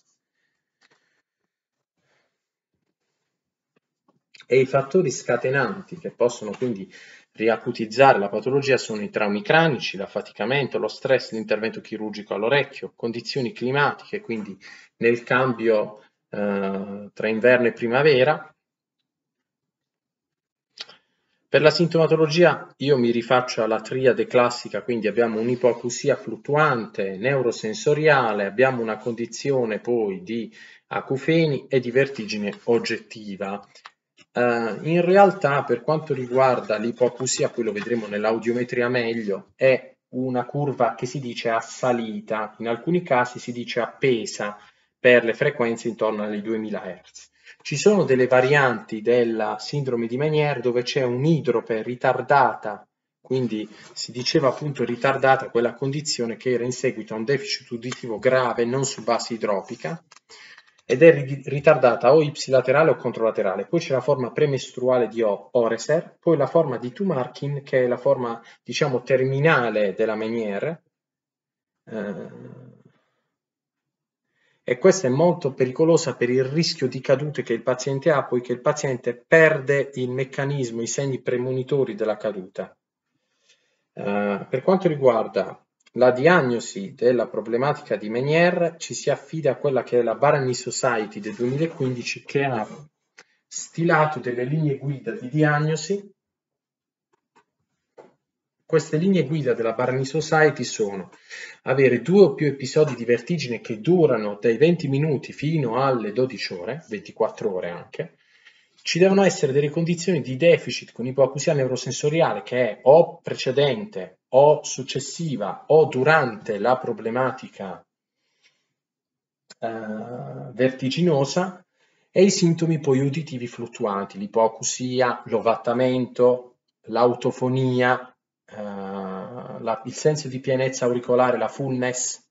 e i fattori scatenanti che possono quindi riacutizzare la patologia sono i traumi cranici, l'affaticamento, lo stress, l'intervento chirurgico all'orecchio, condizioni climatiche, quindi nel cambio eh, tra inverno e primavera. Per la sintomatologia io mi rifaccio alla triade classica, quindi abbiamo un'ipoacusia fluttuante, neurosensoriale, abbiamo una condizione poi di acufeni e di vertigine oggettiva Uh, in realtà, per quanto riguarda l'ipoacusia, poi lo vedremo nell'audiometria meglio, è una curva che si dice a salita, in alcuni casi si dice appesa per le frequenze intorno ai 2000 Hz. Ci sono delle varianti della sindrome di Meniere dove c'è un'idrope ritardata, quindi si diceva appunto ritardata quella condizione che era in seguito a un deficit uditivo grave non su base idropica, ed è ritardata o ipsilaterale o controlaterale. Poi c'è la forma premestruale di Oreser, poi la forma di Tumarkin che è la forma diciamo terminale della Meniere, Eh, e questa è molto pericolosa per il rischio di cadute che il paziente ha, poiché il paziente perde il meccanismo, i segni premonitori della caduta. Uh, per quanto riguarda la diagnosi della problematica di Meniere, ci si affida a quella che è la Barani Society del 2015 che ha stilato delle linee guida di diagnosi queste linee guida della Barney Society sono avere due o più episodi di vertigine che durano dai 20 minuti fino alle 12 ore, 24 ore anche. Ci devono essere delle condizioni di deficit con ipoacusia neurosensoriale che è o precedente o successiva o durante la problematica eh, vertiginosa e i sintomi poi uditivi fluttuanti, l'ipoacusia, l'ovattamento, l'autofonia, uh, la, il senso di pienezza auricolare, la fullness,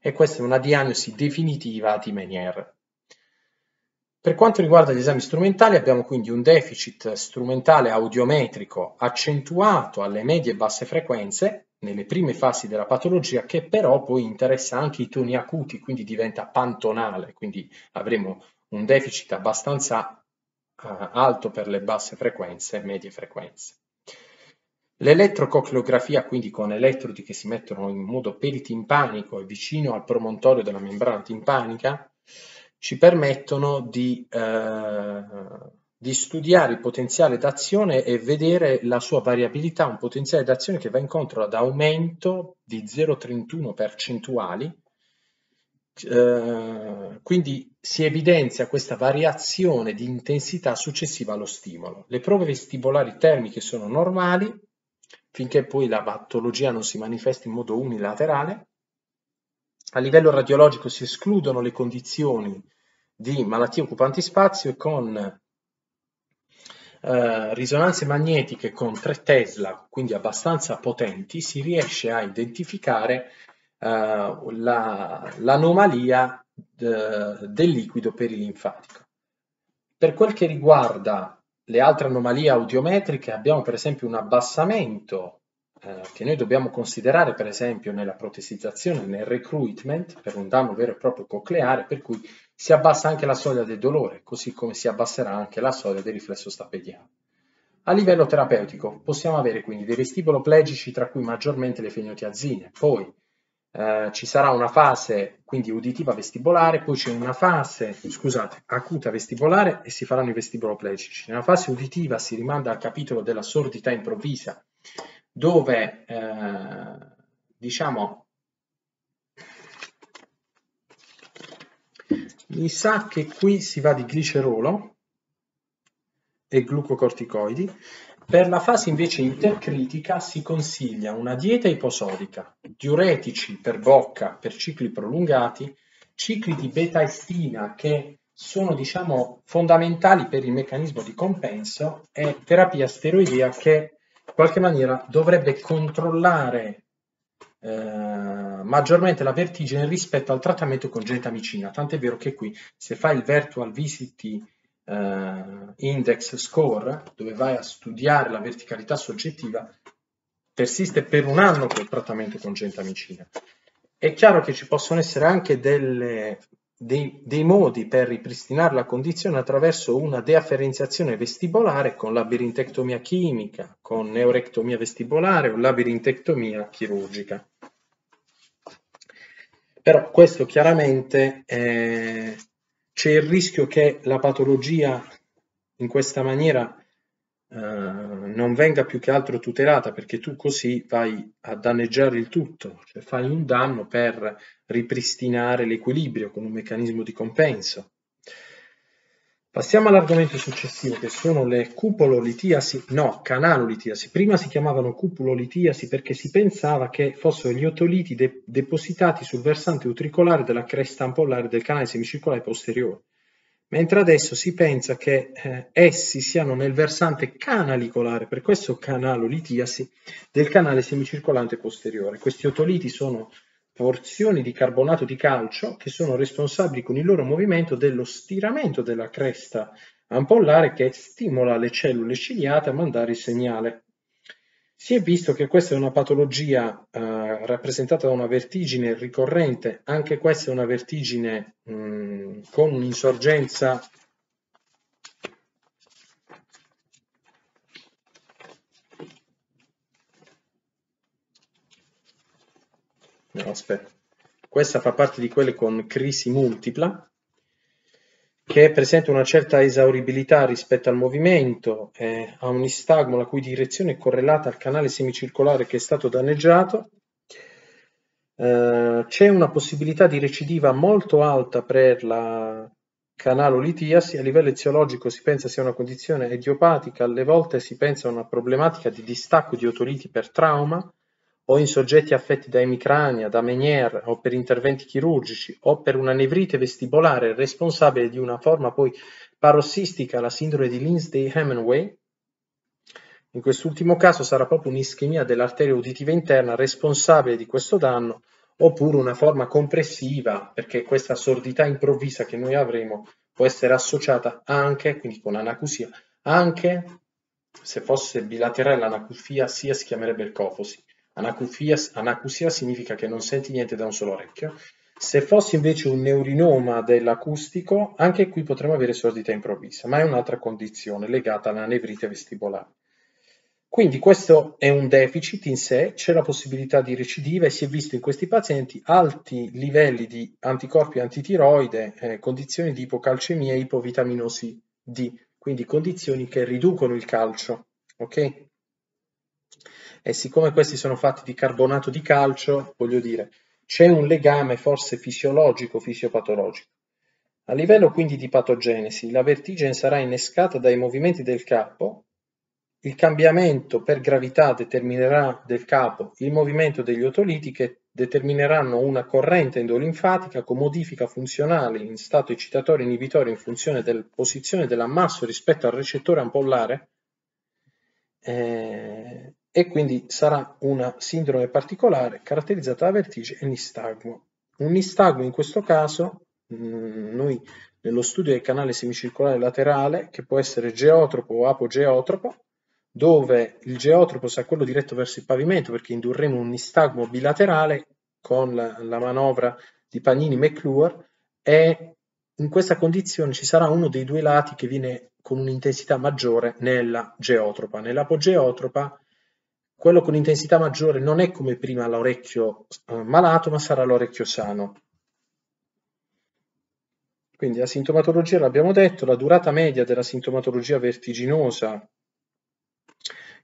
e questa è una diagnosi definitiva di Meniere. Per quanto riguarda gli esami strumentali abbiamo quindi un deficit strumentale audiometrico accentuato alle medie e basse frequenze nelle prime fasi della patologia che però poi interessa anche i toni acuti, quindi diventa pantonale, quindi avremo un deficit abbastanza uh, alto per le basse frequenze e medie frequenze. L'elettrococleografia, quindi con elettrodi che si mettono in modo peritimpanico e vicino al promontorio della membrana timpanica, ci permettono di, eh, di studiare il potenziale d'azione e vedere la sua variabilità, un potenziale d'azione che va incontro ad aumento di 0,31 percentuali, eh, quindi si evidenzia questa variazione di intensità successiva allo stimolo. Le prove vestibolari termiche sono normali, finché poi la patologia non si manifesti in modo unilaterale. A livello radiologico si escludono le condizioni di malattie occupanti spazio con eh, risonanze magnetiche con 3 Tesla, quindi abbastanza potenti, si riesce a identificare eh, l'anomalia la, de, del liquido perilinfatico. Per quel che riguarda le altre anomalie audiometriche abbiamo per esempio un abbassamento eh, che noi dobbiamo considerare per esempio nella protesizzazione, nel recruitment per un danno vero e proprio cocleare, per cui si abbassa anche la soglia del dolore, così come si abbasserà anche la soglia del riflesso stapediano. A livello terapeutico possiamo avere quindi dei vestibolo-plegici tra cui maggiormente le feniotiazine, poi eh, ci sarà una fase quindi uditiva vestibolare, poi c'è una fase, scusate, acuta vestibolare e si faranno i vestiboloplegici. Nella fase uditiva si rimanda al capitolo della sordità improvvisa, dove eh, diciamo mi sa che qui si va di glicerolo e glucocorticoidi. Per la fase invece intercritica si consiglia una dieta iposodica, diuretici per bocca per cicli prolungati, cicli di beta-estina che sono diciamo fondamentali per il meccanismo di compenso e terapia steroidea che qualche maniera dovrebbe controllare eh, maggiormente la vertigine rispetto al trattamento con gentamicina, tant'è vero che qui se fa il virtual visit uh, index score, dove vai a studiare la verticalità soggettiva, persiste per un anno quel trattamento con gentamicina. È chiaro che ci possono essere anche delle, dei, dei, modi per ripristinare la condizione attraverso una deafferenziazione vestibolare con labirintectomia chimica, con neurectomia vestibolare o labirintectomia chirurgica. Però questo chiaramente è, c'è il rischio che la patologia in questa maniera eh, non venga più che altro tutelata perché tu così vai a danneggiare il tutto, cioè fai un danno per ripristinare l'equilibrio con un meccanismo di compenso. Passiamo all'argomento successivo che sono le cupololitiasi, no, canalolitiasi. Prima si chiamavano cupololitiasi perché si pensava che fossero gli otoliti de depositati sul versante utricolare della cresta ampollare del canale semicircolare posteriore, mentre adesso si pensa che eh, essi siano nel versante canalicolare, per questo canalolitiasi, del canale semicircolante posteriore. Questi otoliti sono porzioni di carbonato di calcio che sono responsabili con il loro movimento dello stiramento della cresta ampollare che stimola le cellule ciliate a mandare il segnale. Si è visto che questa è una patologia eh, rappresentata da una vertigine ricorrente, anche questa è una vertigine mh, mm, con un'insorgenza No, aspetta. Questa fa parte di quelle con crisi multipla, che presenta una certa esauribilità rispetto al movimento, eh, ha un istagmo la cui direzione è correlata al canale semicircolare che è stato danneggiato, eh, c'è una possibilità di recidiva molto alta per la canalolitiasi, a livello eziologico si pensa sia una condizione idiopatica, alle volte si pensa a una problematica di distacco di otoliti per trauma, o in soggetti affetti da emicrania, da Meniere o per interventi chirurgici o per una nevrite vestibolare responsabile di una forma poi parossistica, la sindrome di Lindsay-Hemingway. In quest'ultimo caso sarà proprio un'ischemia dell'arteria uditiva interna responsabile di questo danno oppure una forma compressiva, perché questa sordità improvvisa che noi avremo può essere associata anche, quindi con anacusia, anche se fosse bilaterale l'anacusia sia si chiamerebbe il cofosi Anacusia, anacusia significa che non senti niente da un solo orecchio. Se fosse invece un neurinoma dell'acustico, anche qui potremmo avere sordità improvvisa, ma è un'altra condizione legata alla nevrite vestibolare. Quindi questo è un deficit in sé, c'è la possibilità di recidiva e si è visto in questi pazienti alti livelli di anticorpi antitiroide, eh, condizioni di ipocalcemia e ipovitaminosi D, quindi condizioni che riducono il calcio. ok? E siccome questi sono fatti di carbonato di calcio, voglio dire, c'è un legame forse fisiologico, fisiopatologico. A livello quindi di patogenesi, la vertigine sarà innescata dai movimenti del capo, il cambiamento per gravità determinerà del capo il movimento degli otoliti che determineranno una corrente endolinfatica con modifica funzionale in stato eccitatorio inibitorio in funzione della posizione dell'ammasso rispetto al recettore ampollare eh, e quindi sarà una sindrome particolare caratterizzata da vertigine e nistagmo. Un nistagmo in questo caso, mm, noi nello studio del canale semicircolare laterale, che può essere geotropo o apogeotropo, dove il geotropo sarà quello diretto verso il pavimento perché indurremo un nistagmo bilaterale con la, la manovra di Pagnini-McClure e in questa condizione ci sarà uno dei due lati che viene con un'intensità maggiore nella geotropa. Nell'apogeotropa quello con intensità maggiore non è come prima l'orecchio eh, malato, ma sarà l'orecchio sano. Quindi la sintomatologia l'abbiamo detto, la durata media della sintomatologia vertiginosa,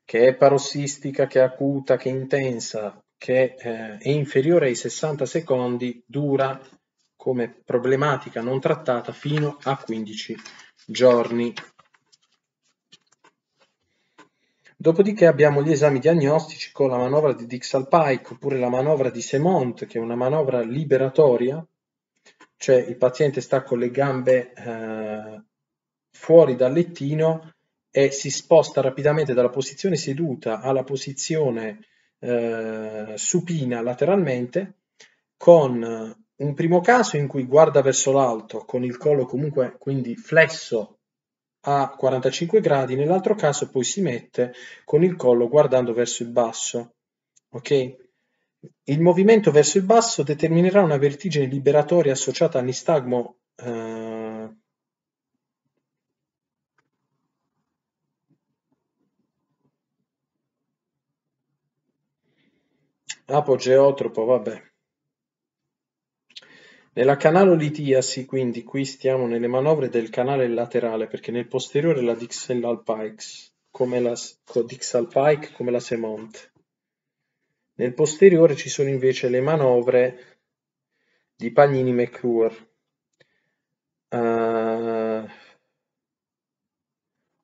che è parossistica, che è acuta, che è intensa, che eh, è inferiore ai 60 secondi, dura come problematica non trattata fino a 15 giorni. Dopodiché abbiamo gli esami diagnostici con la manovra di Dixal-Pike oppure la manovra di Semont, che è una manovra liberatoria, cioè il paziente sta con le gambe eh, fuori dal lettino e si sposta rapidamente dalla posizione seduta alla posizione eh, supina lateralmente, con un primo caso in cui guarda verso l'alto con il collo comunque quindi flesso a 45 gradi, nell'altro caso poi si mette con il collo guardando verso il basso. Ok? Il movimento verso il basso determinerà una vertigine liberatoria associata al nistagmo eh, apogeotropo, vabbè. Nella canalolitiasi, quindi, qui stiamo nelle manovre del canale laterale, perché nel posteriore la Dixal Pikes, come la Dixal Pike, come la Semont. Nel posteriore ci sono invece le manovre di Pagnini McClure. Uh,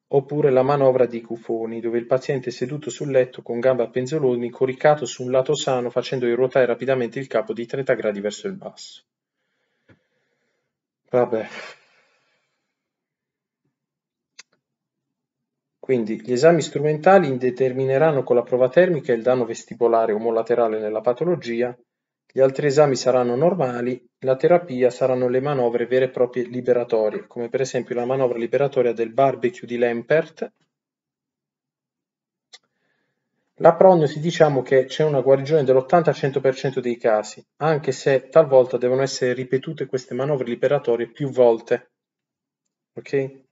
oppure la manovra di Cufoni, dove il paziente è seduto sul letto con gambe a penzoloni, coricato su un lato sano, facendo ruotare rapidamente il capo di 30 gradi verso il basso. Vabbè. Quindi gli esami strumentali determineranno con la prova termica il danno vestibolare omolaterale nella patologia, gli altri esami saranno normali, la terapia saranno le manovre vere e proprie liberatorie, come per esempio la manovra liberatoria del barbecue di Lempert, La prognosi diciamo che c'è una guarigione dell'80-100% dei casi, anche se talvolta devono essere ripetute queste manovre liberatorie più volte. Ok?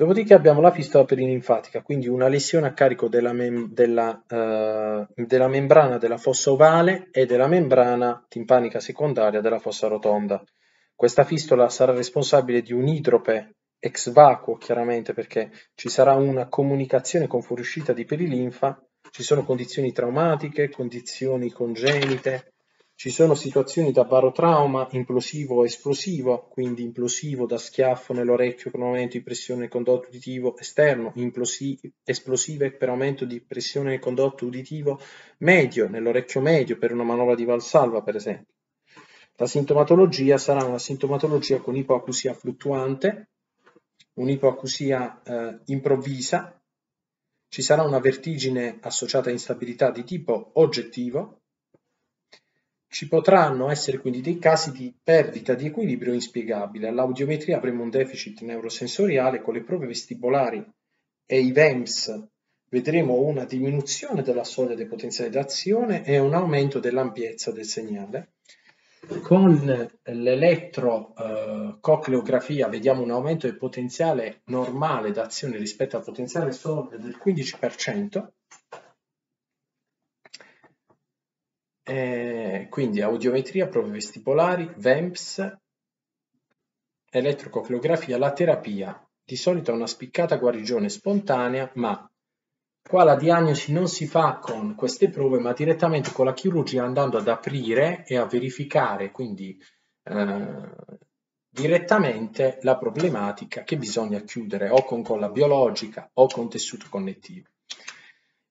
Dopodiché abbiamo la fistola perilinfatica, quindi una lesione a carico della, mem della, uh, della, membrana della fossa ovale e della membrana timpanica secondaria della fossa rotonda. Questa fistola sarà responsabile di un'idrope ex vacuo chiaramente perché ci sarà una comunicazione con fuoriuscita di perilinfa, ci sono condizioni traumatiche, condizioni congenite, ci sono situazioni da barotrauma implosivo o esplosivo, quindi implosivo da schiaffo nell'orecchio con aumento di pressione nel condotto uditivo esterno, esplosive per aumento di pressione nel condotto uditivo medio, nell'orecchio medio per una manovra di valsalva per esempio. La sintomatologia sarà una sintomatologia con ipoacusia fluttuante, un'ipoacusia eh, improvvisa, ci sarà una vertigine associata a instabilità di tipo oggettivo, ci potranno essere quindi dei casi di perdita di equilibrio inspiegabile. All'audiometria avremo un deficit neurosensoriale con le prove vestibolari e i VEMS vedremo una diminuzione della soglia dei potenziali d'azione e un aumento dell'ampiezza del segnale. Con l'elettrococleografia eh, vediamo un aumento del potenziale normale d'azione rispetto al potenziale solo del 15%. E quindi audiometria, prove vestibolari, VEMPS, elettrococleografia, la terapia. Di solito è una spiccata guarigione spontanea, ma Qua la diagnosi non si fa con queste prove, ma direttamente con la chirurgia andando ad aprire e a verificare quindi eh, direttamente la problematica che bisogna chiudere o con colla biologica o con tessuto connettivo.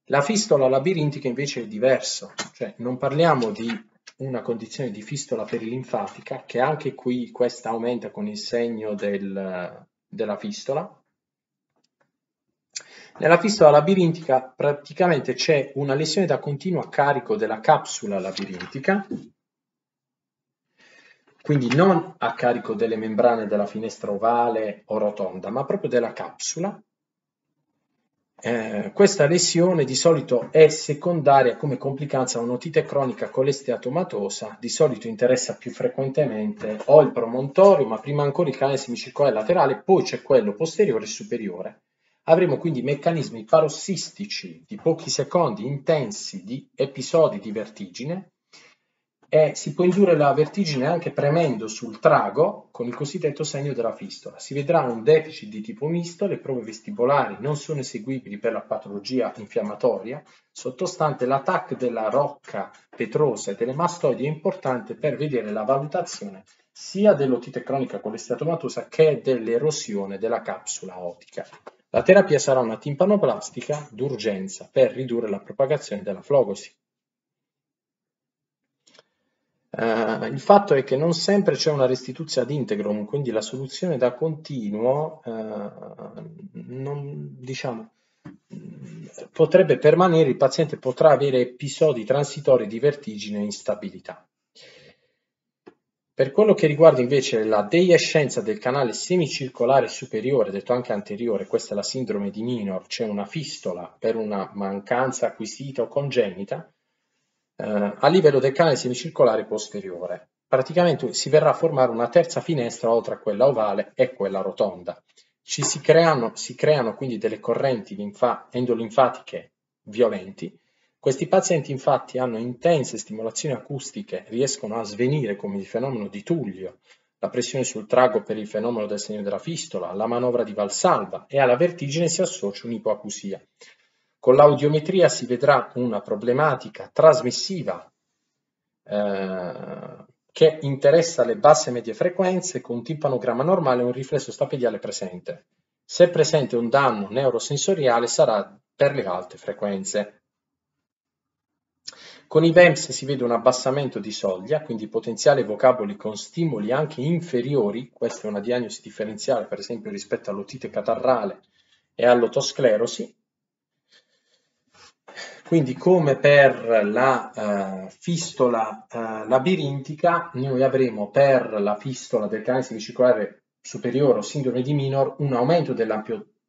La fistola labirintica invece è diverso, cioè non parliamo di una condizione di fistola perilinfatica, che anche qui questa aumenta con il segno del, della fistola, nella fistola labirintica praticamente c'è una lesione da continuo a carico della capsula labirintica, quindi non a carico delle membrane della finestra ovale o rotonda, ma proprio della capsula. Eh, questa lesione di solito è secondaria come complicanza a un'otite cronica colesteatomatosa, di solito interessa più frequentemente o il promontorio, ma prima ancora il canale semicircolare laterale, poi c'è quello posteriore e superiore. Avremo quindi meccanismi parossistici di pochi secondi intensi di episodi di vertigine e si può indurre la vertigine anche premendo sul trago con il cosiddetto segno della fistola. Si vedrà un deficit di tipo misto, le prove vestibolari non sono eseguibili per la patologia infiammatoria, sottostante l'attacco della rocca petrosa e delle mastoidi è importante per vedere la valutazione sia dell'otite cronica colesteatomatosa che dell'erosione della capsula otica. La terapia sarà una timpanoplastica d'urgenza per ridurre la propagazione della flogosi. Uh, il fatto è che non sempre c'è una restituzione ad integrum, quindi la soluzione da continuo uh, non, diciamo, potrebbe permanere, il paziente potrà avere episodi transitori di vertigine e instabilità. Per quello che riguarda invece la deiescenza del canale semicircolare superiore, detto anche anteriore, questa è la sindrome di Minor, c'è una fistola per una mancanza acquisita o congenita, eh, a livello del canale semicircolare posteriore. Praticamente si verrà a formare una terza finestra oltre a quella ovale e quella rotonda. Ci si creano, si creano quindi delle correnti endolinfatiche violenti questi pazienti infatti hanno intense stimolazioni acustiche, riescono a svenire come il fenomeno di Tullio, la pressione sul trago per il fenomeno del segno della fistola, la manovra di Valsalva e alla vertigine si associa un'ipoacusia. Con l'audiometria si vedrà una problematica trasmissiva eh, che interessa le basse e medie frequenze con timpanogramma normale e un riflesso stapediale presente. Se è presente un danno neurosensoriale sarà per le alte frequenze. Con i VEMS si vede un abbassamento di soglia, quindi potenziale vocaboli con stimoli anche inferiori, questa è una diagnosi differenziale per esempio rispetto all'otite catarrale e all'otosclerosi. Quindi come per la uh, fistola uh, labirintica, noi avremo per la fistola del canale semicircolare superiore o sindrome di Minor un aumento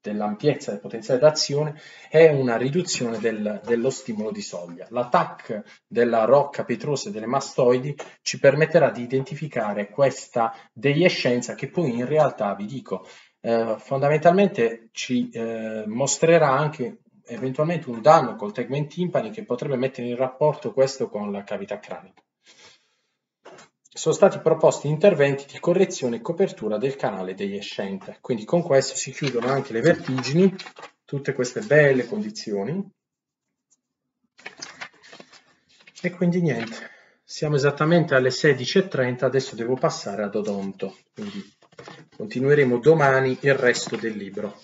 dell'ampiezza del potenziale d'azione è una riduzione del, dello stimolo di soglia. L'attacco della rocca pietrosa e delle mastoidi ci permetterà di identificare questa deiescenza che poi in realtà, vi dico, eh, fondamentalmente ci eh, mostrerà anche eventualmente un danno col tegment timpani che potrebbe mettere in rapporto questo con la cavità cranica sono stati proposti interventi di correzione e copertura del canale deiescente. Quindi con questo si chiudono anche le vertigini, tutte queste belle condizioni. E quindi niente, siamo esattamente alle 16.30, adesso devo passare ad Odonto, quindi continueremo domani il resto del libro.